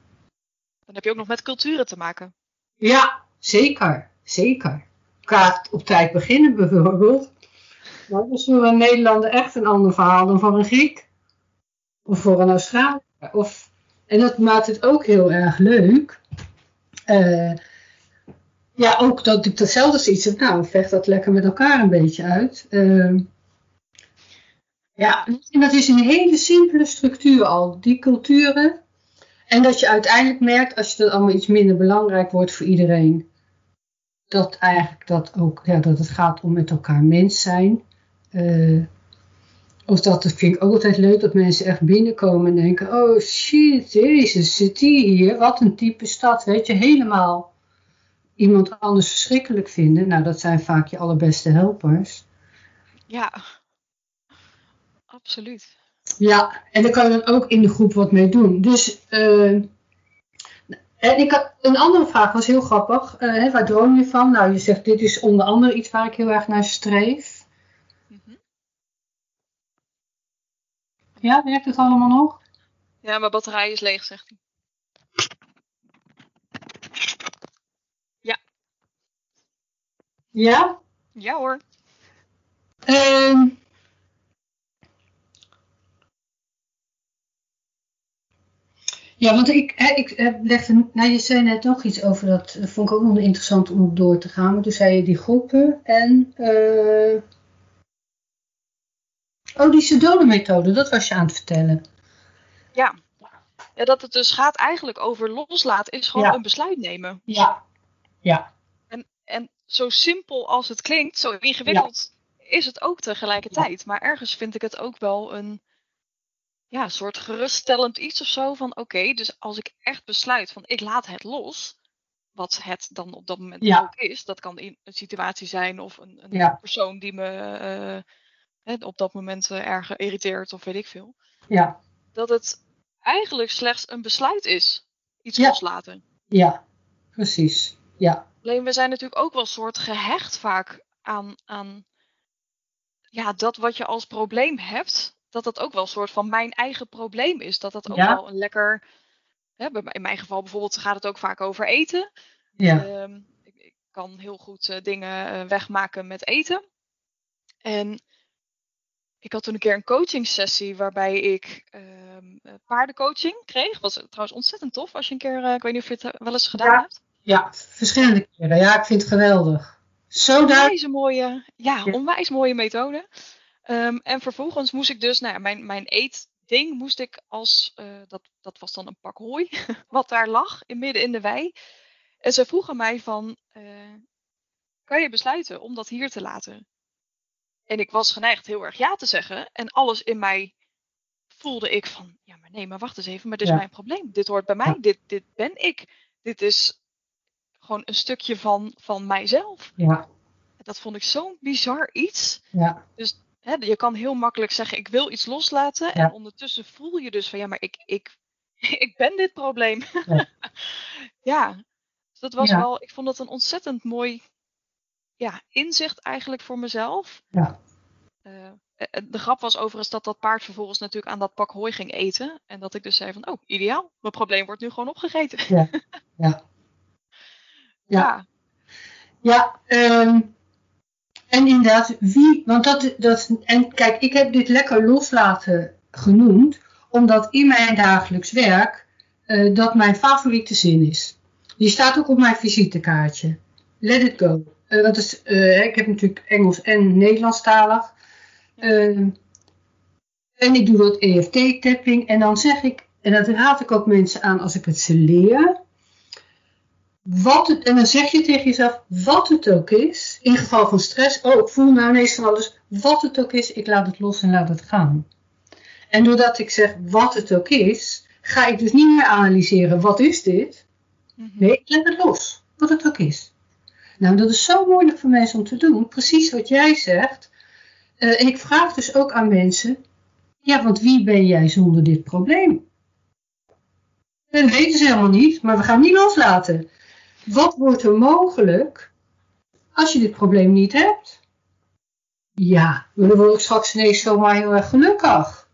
Dan heb je ook nog met culturen te maken. Ja, zeker. Zeker. Kaart op tijd beginnen bijvoorbeeld. Dat is voor een Nederlander echt een ander verhaal dan voor een Griek. Of voor een Australiër. Of, en dat maakt het ook heel erg leuk. Uh, ja, ook dat ik hetzelfde zoiets heb. Nou, vecht dat lekker met elkaar een beetje uit. Uh, ja, en dat is een hele simpele structuur al. Die culturen. En dat je uiteindelijk merkt, als je dat allemaal iets minder belangrijk wordt voor iedereen, dat eigenlijk dat ook, ja, dat het gaat om met elkaar mens zijn. Uh, of dat, dat vind ik ook altijd leuk, dat mensen echt binnenkomen en denken, oh shit, jezus, zit die hier? Wat een type stad, weet je, helemaal iemand anders verschrikkelijk vinden. Nou, dat zijn vaak je allerbeste helpers. Ja, absoluut. Ja, en daar kan je dan ook in de groep wat mee doen. Dus uh, en ik had, een andere vraag was heel grappig. Uh, waar droom je van? Nou, je zegt dit is onder andere iets waar ik heel erg naar streef. Mm Ja, werkt het allemaal nog? Ja, mijn batterij is leeg, zegt hij. Ja. Ja? Ja hoor. Uh, Ja, want ik, ik legde, nou je zei net nog iets over dat, dat vond ik ook nog interessant om door te gaan. Maar toen zei je die groepen en, uh, oh die Sedona-methode, dat was je aan het vertellen. Ja. ja, dat het dus gaat eigenlijk over loslaten, is gewoon een besluit nemen. Ja, ja. En, en zo simpel als het klinkt, zo ingewikkeld is het ook tegelijkertijd. Maar ergens vind ik het ook wel een ja, soort geruststellend iets of zo. Van oké, dus als ik echt besluit van ik laat het los. Wat het dan op dat moment ook is. Dat kan in een situatie zijn of een, een persoon die me uh, op dat moment uh, erg irriteert of weet ik veel. Ja. Dat het eigenlijk slechts een besluit is. Iets loslaten. Ja, precies. Ja. Alleen we zijn natuurlijk ook wel soort gehecht vaak aan, aan ja, dat wat je als probleem hebt dat dat ook wel een soort van mijn eigen probleem is. Dat dat ook wel een lekker. Hè, in mijn geval bijvoorbeeld gaat het ook vaak over eten. Ja. Ehm, ik, ik, kan heel goed uh, dingen uh, wegmaken met eten. En ik had toen een keer een coaching sessie waarbij ik um, paardencoaching kreeg. Was trouwens ontzettend tof als je een keer, uh, ik weet niet of je het wel eens gedaan ja. hebt. Ja, verschillende keren. Ja, ik vind het geweldig. Zo onwijs mooie, ja, ja, onwijs mooie methode. Um, en vervolgens moest ik dus, nou ja, mijn, mijn eetding moest ik als, uh, dat, dat was dan een pak hooi, wat daar lag, in midden in de wei. En ze vroegen mij van, uh, kan je besluiten om dat hier te laten? En ik was geneigd heel erg ja te zeggen. En alles in mij voelde ik van, ja maar nee, maar wacht eens even, maar dit is Ja. mijn probleem. Dit hoort bij mij, Ja. dit, dit ben ik. Dit is gewoon een stukje van, van mijzelf. Ja, Dat vond ik zo'n bizar iets. ja, Hè, je kan heel makkelijk zeggen, ik wil iets loslaten. Ja. En ondertussen voel je dus van, ja, maar ik, ik, ik ben dit probleem. Ja. Ja. Dus dat was wel, ik vond dat een ontzettend mooi ja, inzicht eigenlijk voor mezelf. Ja. Eh, eh, de grap was overigens dat dat paard vervolgens natuurlijk aan dat pak hooi ging eten. En dat ik dus zei van, oh, ideaal. Mijn probleem wordt nu gewoon opgegeten. Ja. Ja. Ja. Ja, ehm, en inderdaad, wie, want dat, dat, en kijk, ik heb dit lekker loslaten genoemd, omdat in mijn dagelijks werk eh, dat mijn favoriete zin is. Die staat ook op mijn visitekaartje. Let it go. Eh, dat is, eh, ik heb natuurlijk Engels en Nederlandstalig. Ehm, en ik doe dat EFT-tapping en dan zeg ik, en dat raad ik ook mensen aan als ik het ze leer. Wat het, en dan zeg je tegen jezelf, wat het ook is, in geval van stress, oh ik voel nou ineens van alles, wat het ook is, ik laat het los en laat het gaan. En doordat ik zeg wat het ook is, ga ik dus niet meer analyseren, wat is dit? Mhm. Nee, ik laat het los, wat het ook is. Nou, dat is zo moeilijk voor mensen om te doen, precies wat jij zegt. En ik vraag dus ook aan mensen, ja, want wie ben jij zonder dit probleem? Dat weten ze helemaal niet, maar we gaan niet loslaten. Wat wordt er mogelijk als je dit probleem niet hebt? Ja, dan word ik straks ineens zomaar heel erg gelukkig.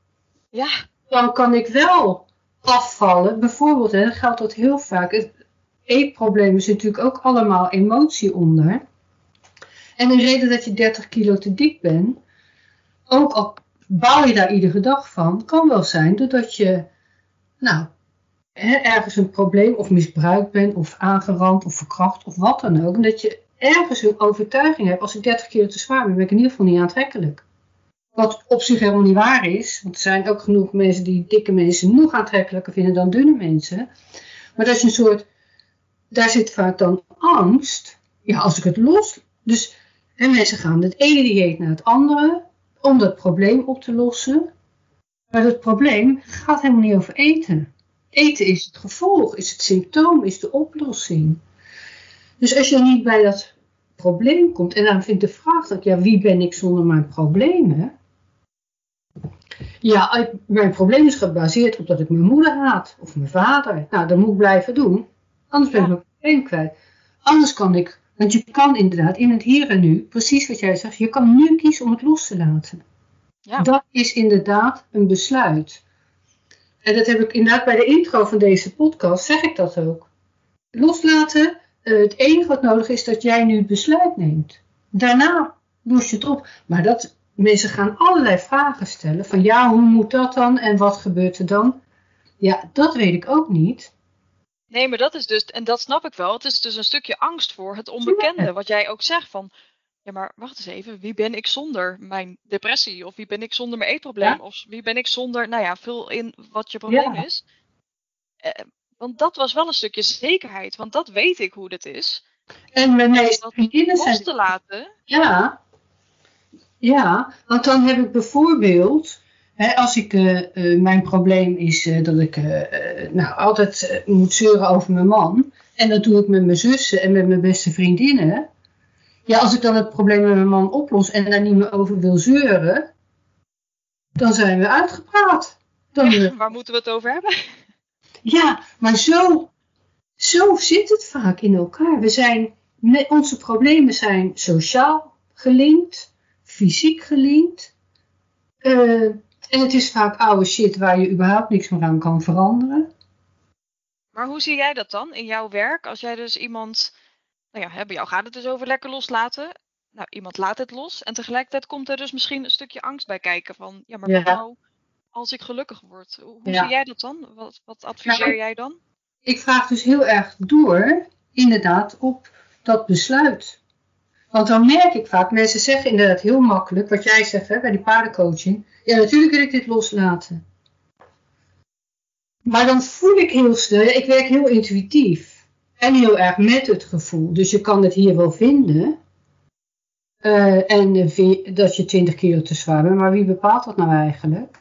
Ja. Dan kan ik wel afvallen. Bijvoorbeeld, hè, dan geldt dat heel vaak. Het eetprobleem is natuurlijk ook allemaal emotie onder. En de reden dat je 30 kilo te dik bent, ook al bouw je daar iedere dag van, kan wel zijn doordat je, nou, ergens een probleem of misbruikt bent, of aangerand, of verkracht, of wat dan ook. En dat je ergens een overtuiging hebt, als ik 30 kilo te zwaar ben, ben ik in ieder geval niet aantrekkelijk. Wat op zich helemaal niet waar is, want er zijn ook genoeg mensen die dikke mensen nog aantrekkelijker vinden dan dunne mensen. Maar dat is een soort, daar zit vaak dan angst. Ja, als ik het los. Dus hè, mensen gaan het ene dieet naar het andere om dat probleem op te lossen. Maar dat probleem gaat helemaal niet over eten. Eten is het gevolg, is het symptoom, is de oplossing. Dus als je niet bij dat probleem komt, en dan vindt de vraag dat, ja, wie ben ik zonder mijn problemen? Ja, mijn probleem is gebaseerd op dat ik mijn moeder haat, of mijn vader. Nou, dat moet ik blijven doen, anders ben ik mijn probleem kwijt. Anders kan ik, want je kan inderdaad in het hier en nu, precies wat jij zegt, je kan nu kiezen om het los te laten. Ja. Dat is inderdaad een besluit. En dat heb ik inderdaad bij de intro van deze podcast, zeg ik dat ook. Loslaten, eh, het enige wat nodig is dat jij nu het besluit neemt. Daarna los je het op. Maar dat, mensen gaan allerlei vragen stellen. Van ja, hoe moet dat dan? En wat gebeurt er dan? Ja, dat weet ik ook niet. Nee, maar dat is dus, en dat snap ik wel, het is dus een stukje angst voor het onbekende. Wat jij ook zegt van, ja maar wacht eens even, wie ben ik zonder mijn depressie? Of wie ben ik zonder mijn eetprobleem? Ja. Of wie ben ik zonder, nou ja, vul in wat je probleem Ja. is. Eh, want dat was wel een stukje zekerheid, want dat weet ik hoe dit is. En mijn meeste Dat Los zijn te laten, Ja, ja, want dan heb ik bijvoorbeeld, hè, als ik, eh, eh, mijn probleem is eh, dat ik nou, altijd moet zeuren over mijn man. En dat doe ik met mijn zussen en met mijn beste vriendinnen. Ja, als ik dan het probleem met mijn man oplos en daar niet meer over wil zeuren, dan zijn we uitgepraat. Dan, eh, waar moeten we het over hebben? ja, maar zo, zo zit het vaak in elkaar. We zijn, onze problemen zijn sociaal gelinkt, fysiek gelinkt. En het is vaak oude shit waar je überhaupt niks meer aan kan veranderen. Maar hoe zie jij dat dan in jouw werk? Als jij dus iemand, nou ja, bij jou gaat het dus over lekker loslaten. Nou, iemand laat het los en tegelijkertijd komt er dus misschien een stukje angst bij kijken van, ja, maar wat Ja. nou als ik gelukkig word? Hoe hoe Ja. zie jij dat dan? Wat, wat adviseer Nou, jij dan? Ik vraag dus heel erg door, inderdaad, op dat besluit. Want dan merk ik vaak, mensen zeggen inderdaad heel makkelijk, wat jij zegt hè, bij die paardencoaching. Ja, natuurlijk wil ik dit loslaten. Maar dan voel ik heel snel, ik werk heel intuïtief. En heel erg met het gevoel. Dus je kan het hier wel vinden. Eh, en dat je 20 kilo te zwaar bent, maar wie bepaalt dat nou eigenlijk?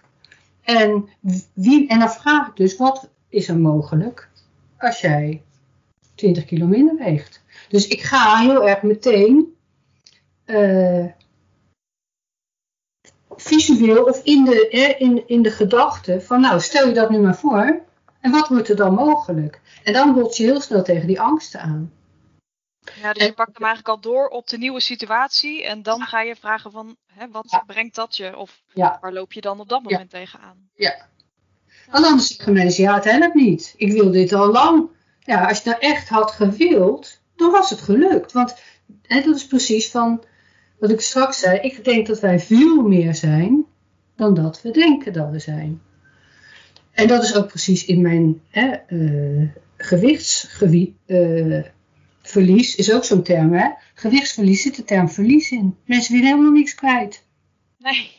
En, wie, en dan vraag ik dus, wat is er mogelijk als jij 20 kilo minder weegt? Dus ik ga heel erg meteen uh, visueel of in de, in, in de gedachte van nou stel je dat nu maar voor en wat wordt er dan mogelijk? En dan bots je heel snel tegen die angsten aan. Ja, dus je pakt hem eigenlijk al door op de nieuwe situatie en dan ga je vragen van hè, wat brengt dat je of waar loop je dan op dat moment tegenaan? Ja. Want anders zeggen mensen ja het helpt niet. Ik wil dit al lang. Ja, als je nou echt had gewild, dan was het gelukt. Want hè, dat is precies van wat ik straks zei. Ik denk dat wij veel meer zijn dan dat we denken dat we zijn. En dat is ook precies in mijn hè, uh, gewichtsverlies, is ook zo'n term. Hè? Gewichtsverlies zit de term verlies in. Mensen willen helemaal niks kwijt. Nee.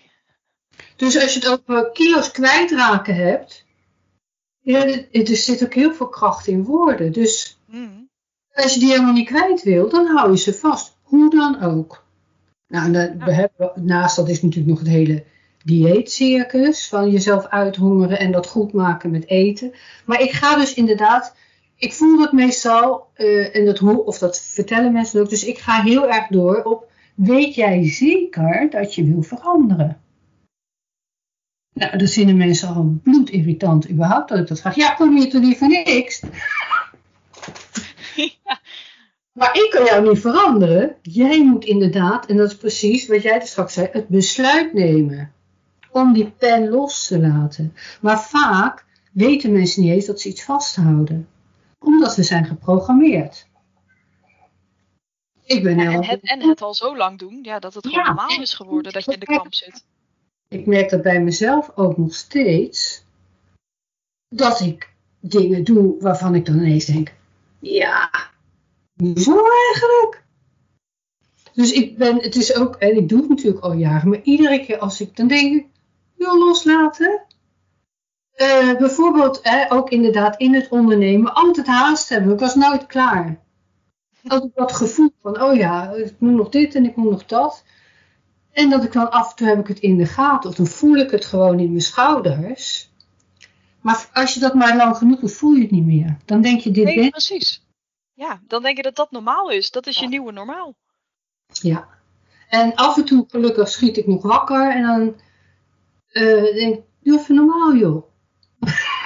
Dus als je het over kilo's kwijtraken hebt, ja, er zit ook heel veel kracht in woorden. Dus mm. als je die helemaal niet kwijt wil, dan hou je ze vast. Hoe dan ook. Nou, we hebben, naast dat is natuurlijk nog het hele dieetcircus van jezelf uithongeren en dat goed maken met eten. Maar ik ga dus inderdaad, ik voel dat meestal, uh, en dat, of dat vertellen mensen ook, dus ik ga heel erg door op, weet jij zeker dat je wil veranderen? Nou, dat vinden mensen al bloedirritant überhaupt dat ik dat vraag. Ja, kom je toch niet voor niks? Maar ik kan jou niet veranderen. Jij moet inderdaad, en dat is precies wat jij er straks zei, het besluit nemen om die pen los te laten. Maar vaak weten mensen niet eens dat ze iets vasthouden. Omdat we zijn geprogrammeerd. Ik ben en, het, en het al zo lang doen, ja, dat het gewoon normaal is geworden dat je in de kamp zit. Ik merk dat bij mezelf ook nog steeds. Dat ik dingen doe waarvan ik dan ineens denk. Ja, zo eigenlijk? Dus ik ben, het is ook, en ik doe het natuurlijk al jaren, maar iedere keer als ik, dan denk ik, wil loslaten. Uh, bijvoorbeeld ook inderdaad in het ondernemen altijd haast hebben. Ik was nooit klaar. Altijd dat gevoel van, oh ja, ik moet nog dit en ik moet nog dat. En dat ik dan af en toe heb ik het in de gaten. Of dan voel ik het gewoon in mijn schouders. Maar als je dat maar lang genoeg doet, voel je het niet meer. Dan denk je, dit nee, precies. Ja, dan denk je dat dat normaal is. Dat is je nieuwe normaal. Ja. En af en toe, gelukkig, schiet ik nog wakker. En dan uh, denk doe even normaal joh.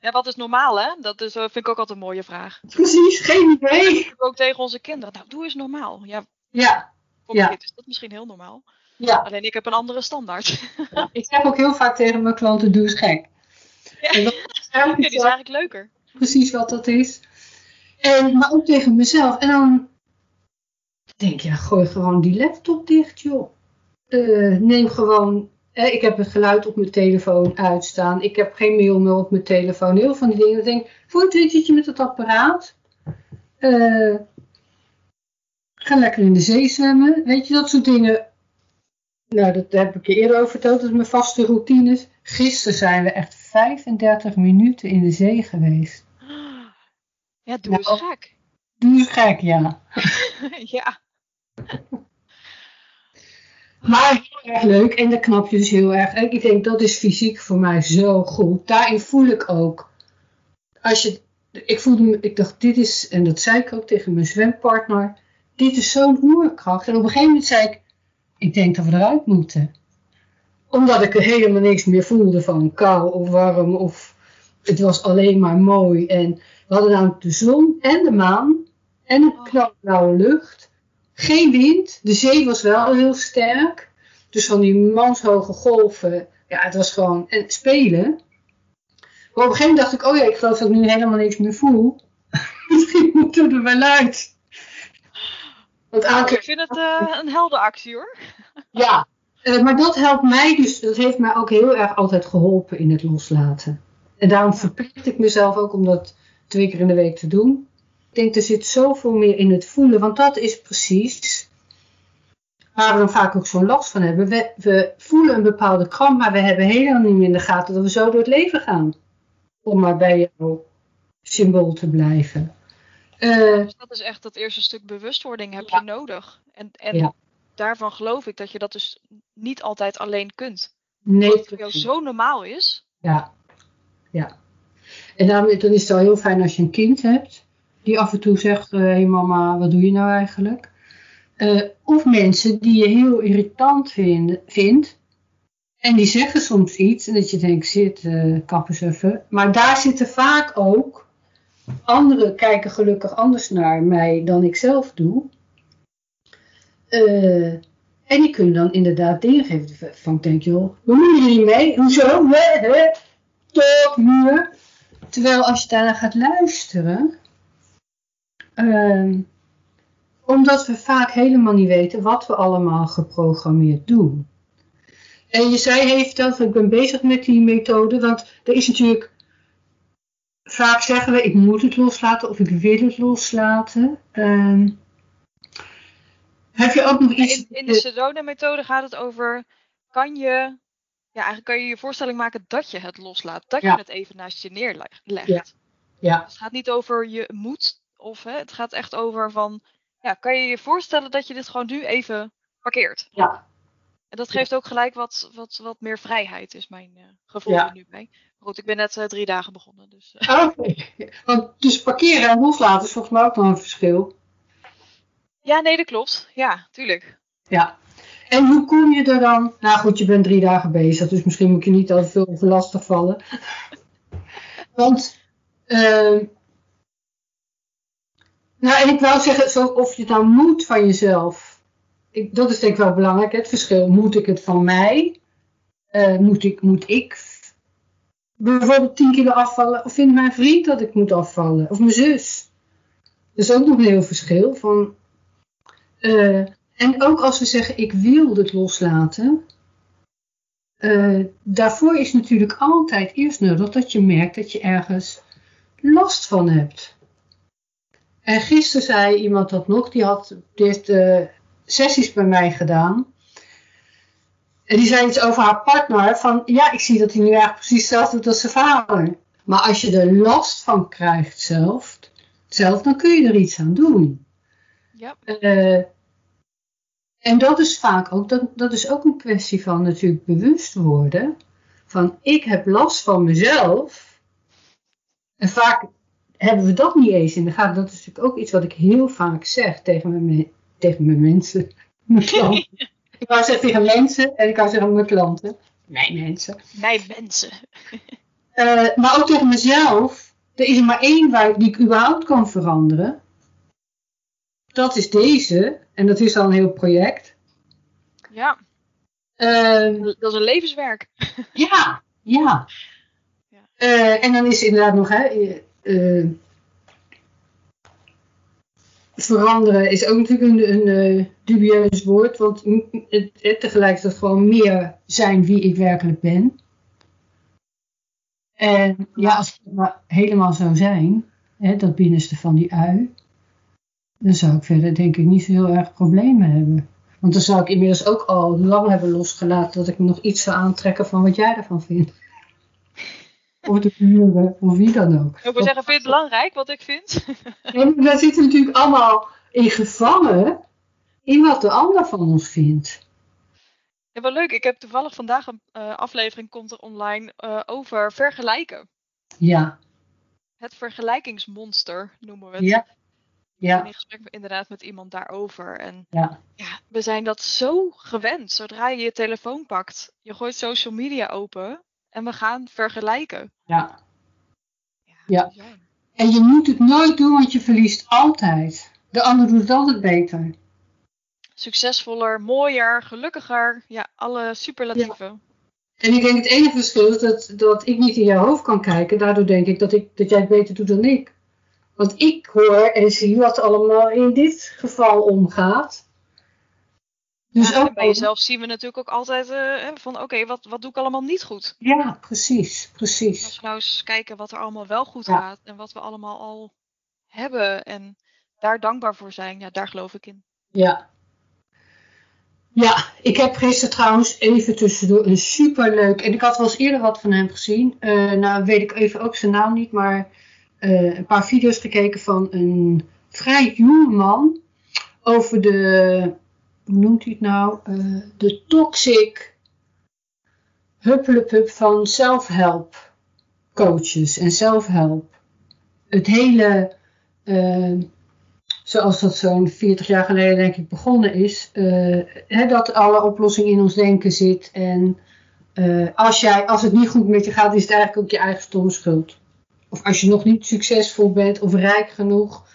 Ja, wat is normaal hè? Dat is, uh, vind ik ook altijd een mooie vraag. Precies, geen idee. Ook tegen onze kinderen. Nou, doe eens normaal. Ja. Ja. Voor ja. is dat misschien heel normaal. Ja. Alleen ik heb een andere standaard. Ja, ik zeg ook heel vaak tegen mijn klanten, doe eens gek. Ja, en dat is ja, die is eigenlijk leuker. Precies wat dat is. En, maar ook tegen mezelf. En dan denk je, gooi gewoon die laptop dicht joh. Uh, neem gewoon, ik heb het geluid op mijn telefoon uitstaan. Ik heb geen mail meer op mijn telefoon. Heel van die dingen. Ik denk, voor het weet je met het apparaat. Uh, ga lekker in de zee zwemmen. Weet je, dat soort dingen. Nou, dat heb ik je eerder over verteld. Dat is mijn vaste routines. Gisteren zijn we echt 35 minuten in de zee geweest. Ja, doe eens nou, gek. Doe eens gek, ja. ja. Maar heel erg leuk en dat knap je dus heel erg. Ik denk dat is fysiek voor mij zo goed. Daarin voel ik ook. Als je, ik voelde ik dacht dit is, en dat zei ik ook tegen mijn zwempartner. Dit is zo'n oerkracht. En op een gegeven moment zei ik, ik denk dat we eruit moeten. Omdat ik er helemaal niks meer voelde van kou of warm of het was alleen maar mooi. En we hadden namelijk de zon en de maan en een knalblauwe lucht. Geen wind. De zee was wel heel sterk. Dus van die manshoge golven. Ja, het was gewoon en spelen. Maar op een gegeven moment dacht ik, oh ja, ik geloof dat ik nu helemaal niks meer voel. Misschien moeten we er wel uit. Want nou, ik vind het uh, een helder actie hoor. ja, uh, maar dat helpt mij dus, dat heeft mij ook heel erg altijd geholpen in het loslaten. En daarom verplicht ik mezelf ook om dat twee keer in de week te doen denk, er zit zoveel meer in het voelen. Want dat is precies waar we dan vaak ook zo'n last van hebben. We, we, voelen een bepaalde kramp, maar we hebben helemaal niet meer in de gaten dat we zo door het leven gaan. Om maar bij jouw symbool te blijven. Uh, dat is echt dat eerste stuk bewustwording heb je nodig. En, en daarvan geloof ik dat je dat dus niet altijd alleen kunt. Nee, dat het voor jou zo normaal is. Ja, ja. En dan, is het wel heel fijn als je een kind hebt. Die af en toe zegt, hé hey mama, wat doe je nou eigenlijk? Uh, of mensen die je heel irritant vind, vindt. En die zeggen soms iets. En dat je denkt, zit, uh, eens even. Maar daar zitten vaak ook. Anderen kijken gelukkig anders naar mij dan ik zelf doe. En die kunnen dan inderdaad dingen geven. Van ik denk, joh, hoe je niet mee? Hoezo? Tot muur. Terwijl als je daarna gaat luisteren. Uh, omdat we vaak helemaal niet weten wat we allemaal geprogrammeerd doen. En je zei heeft dat, ik ben bezig met die methode, want er is natuurlijk, vaak zeggen we ik moet het loslaten of ik wil het loslaten. Um, heb je ook nog iets... In, in de Sedona-methode gaat het over, kan je, ja eigenlijk kan je je voorstelling maken dat je het loslaat, dat je het even naast je neerlegt. Ja. ja. Dus het gaat niet over je moet, of hè, het gaat echt over van, ja, kan je je voorstellen dat je dit gewoon nu even parkeert? Ja. En dat geeft ook gelijk wat, wat, wat meer vrijheid, is mijn uh, gevoel er nu bij. Maar goed, ik ben net uh, drie dagen begonnen. Dus, uh. Oké, want dus parkeren en loslaten is volgens mij ook nog een verschil. Ja, nee, dat klopt. Ja, tuurlijk. Ja. En hoe kom je er dan? Nou goed, je bent drie dagen bezig, dus misschien moet je niet al veel over lastig vallen. Want uh, nou, en ik wou zeggen, zo, of je het nou moet van jezelf. Ik, dat is denk ik wel belangrijk, het verschil. Moet ik het van mij? Uh, moet, ik, moet ik bijvoorbeeld 10 kilo afvallen? Of vindt mijn vriend dat ik moet afvallen? Of mijn zus? Dat is ook nog een heel verschil. Van, uh, en ook als we zeggen, ik wil het loslaten. Uh, daarvoor is natuurlijk altijd eerst nodig dat je merkt dat je ergens last van hebt. En gisteren zei iemand dat nog, die had dit uh, sessies bij mij gedaan. En die zei iets over haar partner, van ja, ik zie dat hij nu eigenlijk precies hetzelfde doet als zijn vader. Maar als je er last van krijgt zelf, zelf dan kun je er iets aan doen. Ja. Uh, en dat is vaak ook, dat, dat is ook een kwestie van natuurlijk bewust worden. Van ik heb last van mezelf. En vaak hebben we dat niet eens in de gaten. Dat is natuurlijk ook iets wat ik heel vaak zeg tegen mijn, tegen mijn mensen, mijn klanten. ik wou zeggen tegen mensen en ik wou zeggen mijn klanten. Mijn mensen. Mijn mensen. uh, maar ook tegen mezelf. Er is er maar één waar, die ik überhaupt kan veranderen. Dat is deze. En dat is al een heel project. Ja. Uh, dat is een levenswerk. ja, ja. ja. Uh, en dan is inderdaad nog, hè, uh, veranderen is ook natuurlijk een, een dubieus woord, want het, het, tegelijkertijd gewoon meer zijn wie ik werkelijk ben. En ja, als het maar helemaal zou zijn, hè, dat binnenste van die ui, dan zou ik verder denk ik niet zo heel erg problemen hebben. Want dan zou ik inmiddels ook al lang hebben losgelaten dat ik nog iets zou aantrekken van wat jij ervan vindt of de buren, of wie dan ook. Ik wil zeggen, vind je het belangrijk wat ik vind? en we zitten natuurlijk allemaal in gevangen in wat de ander van ons vindt. Ja, wel leuk. Ik heb toevallig vandaag een uh, aflevering komt er online uh, over vergelijken. Ja. Het vergelijkingsmonster noemen we het. Ja. Ja. In gesprek inderdaad met iemand daarover. En ja. ja, we zijn dat zo gewend. Zodra je je telefoon pakt, je gooit social media open en we gaan vergelijken. Ja. Ja. ja. En je moet het nooit doen, want je verliest altijd. De ander doet het altijd beter. Succesvoller, mooier, gelukkiger. Ja, alle superlatieven. En ik denk het enige verschil is dat, dat ik niet in jouw hoofd kan kijken. Daardoor denk ik dat, ik dat jij het beter doet dan ik. Want ik hoor en zie wat allemaal in dit geval omgaat. Dus ja, ook bij jezelf zien we natuurlijk ook altijd uh, van oké, wat, wat doe ik allemaal niet goed? Ja, precies, precies. Als we nou eens kijken wat er allemaal wel goed gaat en wat we allemaal al hebben en daar dankbaar voor zijn, ja, daar geloof ik in. Ja. Ja, ik heb gisteren trouwens even tussendoor een superleuk, en ik had wel eens eerder wat van hem gezien, uh, nou weet ik even ook zijn naam niet, maar uh, een paar video's gekeken van een vrij jong man over de hoe noemt hij het nou? Uh, de toxic huppelepup van self-help coaches en self-help. Het hele, uh, zoals dat zo'n 40 jaar geleden denk ik begonnen is, hè, dat alle oplossing in ons denken zit. En als, jij, als het niet goed met je gaat, is het eigenlijk ook je eigen stomme schuld. Of als je nog niet succesvol bent of rijk genoeg.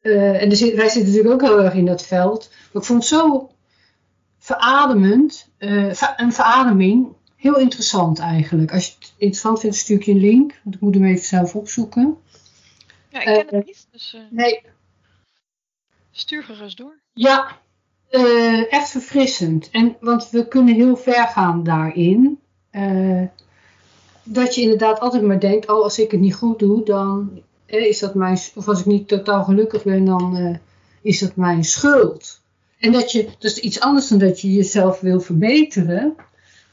en er zit, wij zitten natuurlijk ook heel erg in dat veld. Maar ik vond het zo verademend, een verademing, heel interessant eigenlijk. Als je het interessant vindt, stuur ik je een link. Want ik moet hem even zelf opzoeken. Ja, ik ken het uh, niet. Dus, nee. Stuur gerust door. Ja, echt verfrissend. En, want we kunnen heel ver gaan daarin. Dat je inderdaad altijd maar denkt, oh als ik het niet goed doe, dan is dat mijn... Of als ik niet totaal gelukkig ben, dan is dat mijn schuld. En dat je, is iets anders dan dat je jezelf wil verbeteren.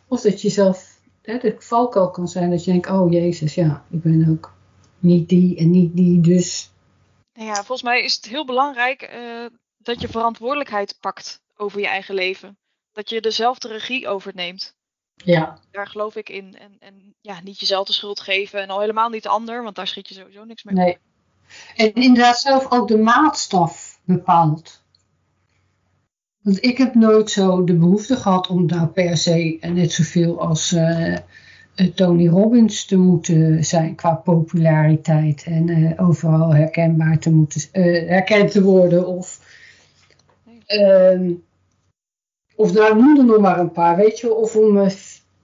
Of dat je zelf, hè, de valkuil kan zijn dat je denkt, oh jezus, ja, ik ben ook niet die en niet die, dus. Nou ja, volgens mij is het heel belangrijk uh, dat je verantwoordelijkheid pakt over je eigen leven. Dat je dezelfde regie overneemt. Ja. Daar geloof ik in. En, en ja, niet jezelf de schuld geven en al helemaal niet de ander, want daar schiet je sowieso niks mee nee. En inderdaad zelf ook de maatstaf bepaalt. Want ik heb nooit zo de behoefte gehad om daar per se net zoveel als uh, Tony Robbins te moeten zijn qua populariteit en uh, overal herkenbaar te moeten, uh, herkend te worden. Of, uh, of nou noem er nog maar een paar, weet je, of om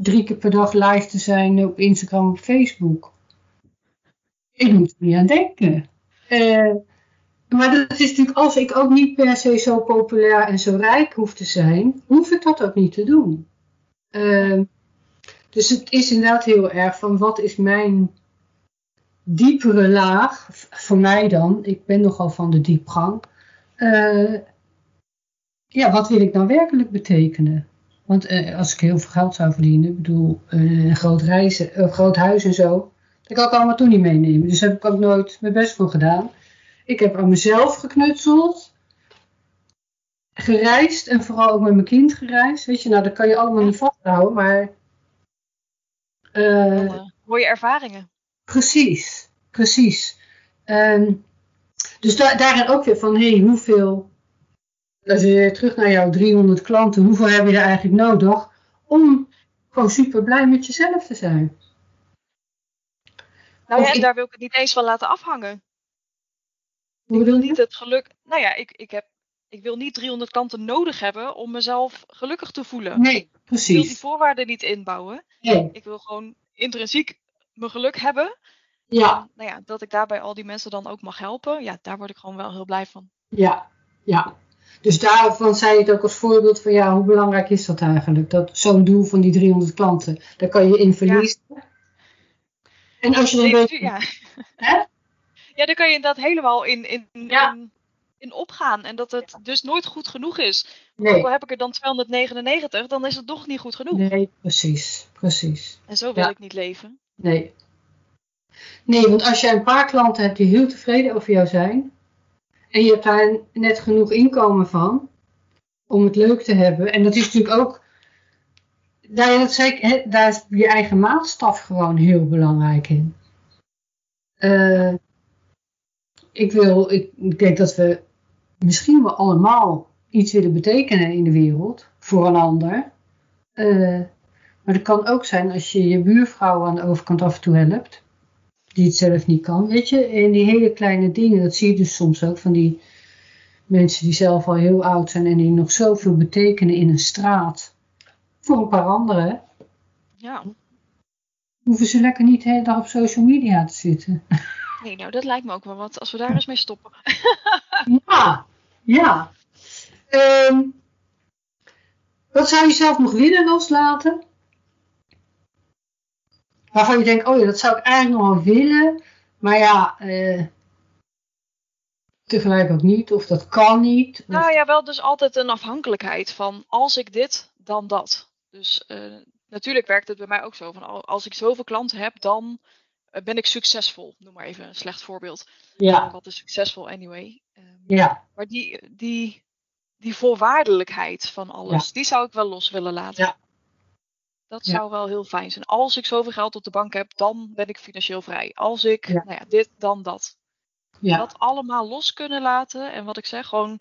drie keer per dag live te zijn op Instagram of Facebook. Ik moet er niet aan denken. Maar dat is natuurlijk, als ik ook niet per se zo populair en zo rijk hoef te zijn, hoef ik dat ook niet te doen. Uh, dus het is inderdaad heel erg van wat is mijn diepere laag, voor mij dan, ik ben nogal van de diepgang. Uh, ja, wat wil ik nou werkelijk betekenen? Want uh, als ik heel veel geld zou verdienen, ik bedoel, uh, een groot, reizen, een groot huis en zo, dat kan ik allemaal toen niet meenemen. Dus daar heb ik ook nooit mijn best voor gedaan. Ik heb aan mezelf geknutseld. Gereisd en vooral ook met mijn kind gereisd. Weet je, nou dat kan je allemaal niet vasthouden, maar... Uh, mooie ervaringen. Precies, precies. Um, dus da daarin ook weer van, hé, hey, hoeveel... Als je terug naar jouw 300 klanten, hoeveel heb je er eigenlijk nodig om gewoon super blij met jezelf te zijn? Nou ja, en daar wil ik het niet eens van laten afhangen. Ik wil niet het geluk. Nou ja, ik, ik, heb, ik wil niet 300 klanten nodig hebben om mezelf gelukkig te voelen. Nee, precies. Ik wil die voorwaarden niet inbouwen. Nee. Ik wil gewoon intrinsiek mijn geluk hebben. Ja. En, nou ja, dat ik daarbij al die mensen dan ook mag helpen. Ja, daar word ik gewoon wel heel blij van. Ja, ja. Dus daarvan zei je het ook als voorbeeld van ja, hoe belangrijk is dat eigenlijk? Dat zo'n doel van die 300 klanten, daar kan je in verliezen. Ja. En als je dan weet. Ja. Hè? Ja, daar kan je inderdaad helemaal in, in, in, in, opgaan. En dat het dus nooit goed genoeg is. Nee. Ook al heb ik er dan 299, dan is het toch niet goed genoeg. Nee, precies. precies. En zo wil ik niet leven. Nee. Nee, want als je een paar klanten hebt die heel tevreden over jou zijn. En je hebt daar net genoeg inkomen van. Om het leuk te hebben. En dat is natuurlijk ook. Daar, dat daar is je eigen maatstaf gewoon heel belangrijk in. Uh, ik, wil, ik, denk dat we misschien wel allemaal iets willen betekenen in de wereld voor een ander. Uh, maar het kan ook zijn als je je buurvrouw aan de overkant af en toe helpt, die het zelf niet kan. Weet je, en die hele kleine dingen, dat zie je dus soms ook van die mensen die zelf al heel oud zijn en die nog zoveel betekenen in een straat. Voor een paar anderen. Ja. Hoeven ze lekker niet de hele dag op social media te zitten. Nee, nou dat lijkt me ook wel wat. Als we daar eens mee stoppen. ja, ja. Um, wat zou je zelf nog willen loslaten? Waarvan je denkt, oh ja, dat zou ik eigenlijk nog wel willen. Maar ja, uh, tegelijk ook niet. Of dat kan niet. Of... Nou ja, wel dus altijd een afhankelijkheid van als ik dit, dan dat. Dus uh, natuurlijk werkt het bij mij ook zo. Van als ik zoveel klanten heb, dan eh, ben ik succesvol? Noem maar even een slecht voorbeeld. Ja. wat is succesvol anyway? Um, ja. Maar die, die, die voorwaardelijkheid van alles, ja. die zou ik wel los willen laten. Ja. Dat Ja. zou wel heel fijn zijn. Als ik zoveel geld op de bank heb, dan ben ik financieel vrij. Als ik, Ja. nou ja, dit, dan dat. Ja, Dat allemaal los kunnen laten. En wat ik zeg, gewoon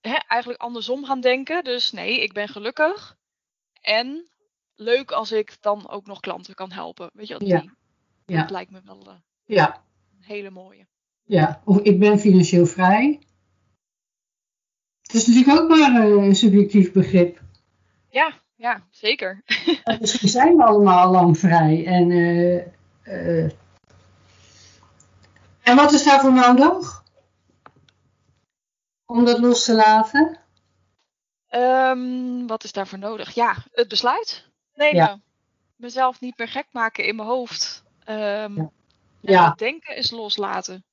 hè, eigenlijk andersom gaan denken. Dus nee, ik ben gelukkig. En leuk als ik dan ook nog klanten kan helpen. Weet je, die, Ja. dat lijkt me wel eh, ja, een hele mooie. ja. Of ik ben financieel vrij. Het is natuurlijk ook maar eh, een subjectief begrip. Ja, ja, zeker. Zijn we allemaal lang vrij. En, eh, eh, en wat is daarvoor nodig? Om dat los te laten? Ehm, wat is daarvoor nodig? Ja, het besluit nemen. Ja. Mezelf niet meer gek maken in mijn hoofd. Ehm, Ja. het denken is loslaten.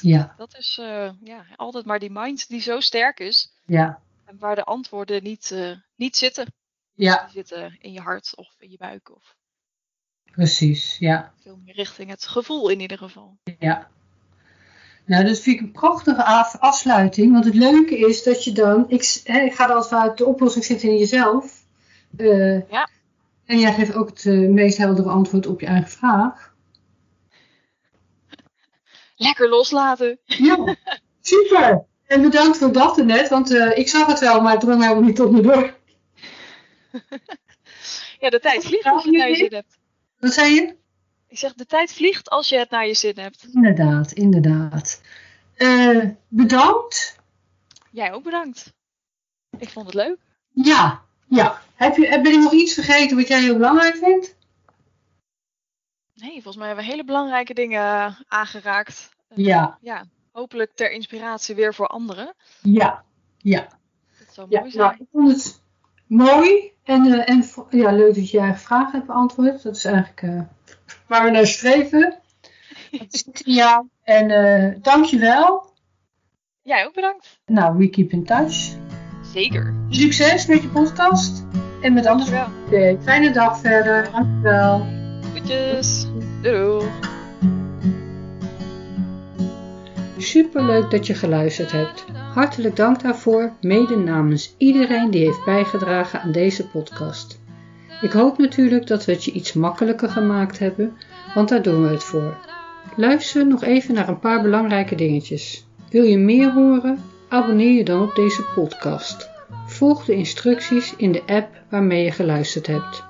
Ja, Dat is eh, ja, altijd maar die mind die zo sterk is. ja, En waar de antwoorden niet, niet zitten. Ja, Die zitten in je hart of in je buik. Of precies. Ja, veel meer richting het gevoel in ieder geval. ja. Nou, dat vind ik een prachtige af- afsluiting. Want het leuke is dat je dan... Ik, hè, ik ga er altijd vanuit, de oplossing zit in jezelf. Eh, Ja. En jij geeft ook het eh, meest heldere antwoord op je eigen vraag. Lekker loslaten. Ja, super. En bedankt voor dat net, want eh, ik zag het wel, maar het drong helemaal niet tot me door. Ja, de tijd vliegt als je het naar je zin hebt. Wat zei je? Ik zeg, de tijd vliegt als je het naar je zin hebt. Inderdaad, inderdaad. Eh, bedankt. Jij ook bedankt. Ik vond het leuk. Ja, ja. Heb je, ben ik nog iets vergeten wat jij heel belangrijk vindt? Nee, volgens mij hebben we hele belangrijke dingen aangeraakt. Eh, Ja, Ja, hopelijk ter inspiratie weer voor anderen. ja, ja. Dat zou ja. mooi zijn. Nou, ik vond het mooi en, eh, en ja, leuk dat je eigen vragen hebt beantwoord. Dat is eigenlijk eh, waar we naar streven. In jou. En eh dankjewel. Jij ook bedankt. Nou, we keep in touch. Zeker. Succes met je podcast. En met alles. Dankjewel. Oké, fijne dag verder. Dankjewel. Goedjes. Doei. doei. Superleuk dat je geluisterd hebt. Hartelijk dank daarvoor, mede namens iedereen die heeft bijgedragen aan deze podcast. Ik hoop natuurlijk dat we het je iets makkelijker gemaakt hebben, want daar doen we het voor. Luister nog even naar een paar belangrijke dingetjes. Wil je meer horen? Abonneer je dan op deze podcast. Volg de instructies in de app waarmee je geluisterd hebt.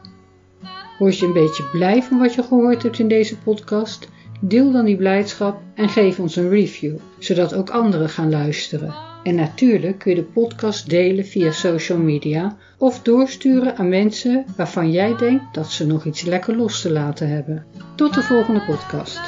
Word je een beetje blij van wat je gehoord hebt in deze podcast? Deel dan die blijdschap en geef ons een review, zodat ook anderen gaan luisteren. En natuurlijk kun je de podcast delen via social media of doorsturen aan mensen waarvan jij denkt dat ze nog iets lekker los te laten hebben. Tot de volgende podcast.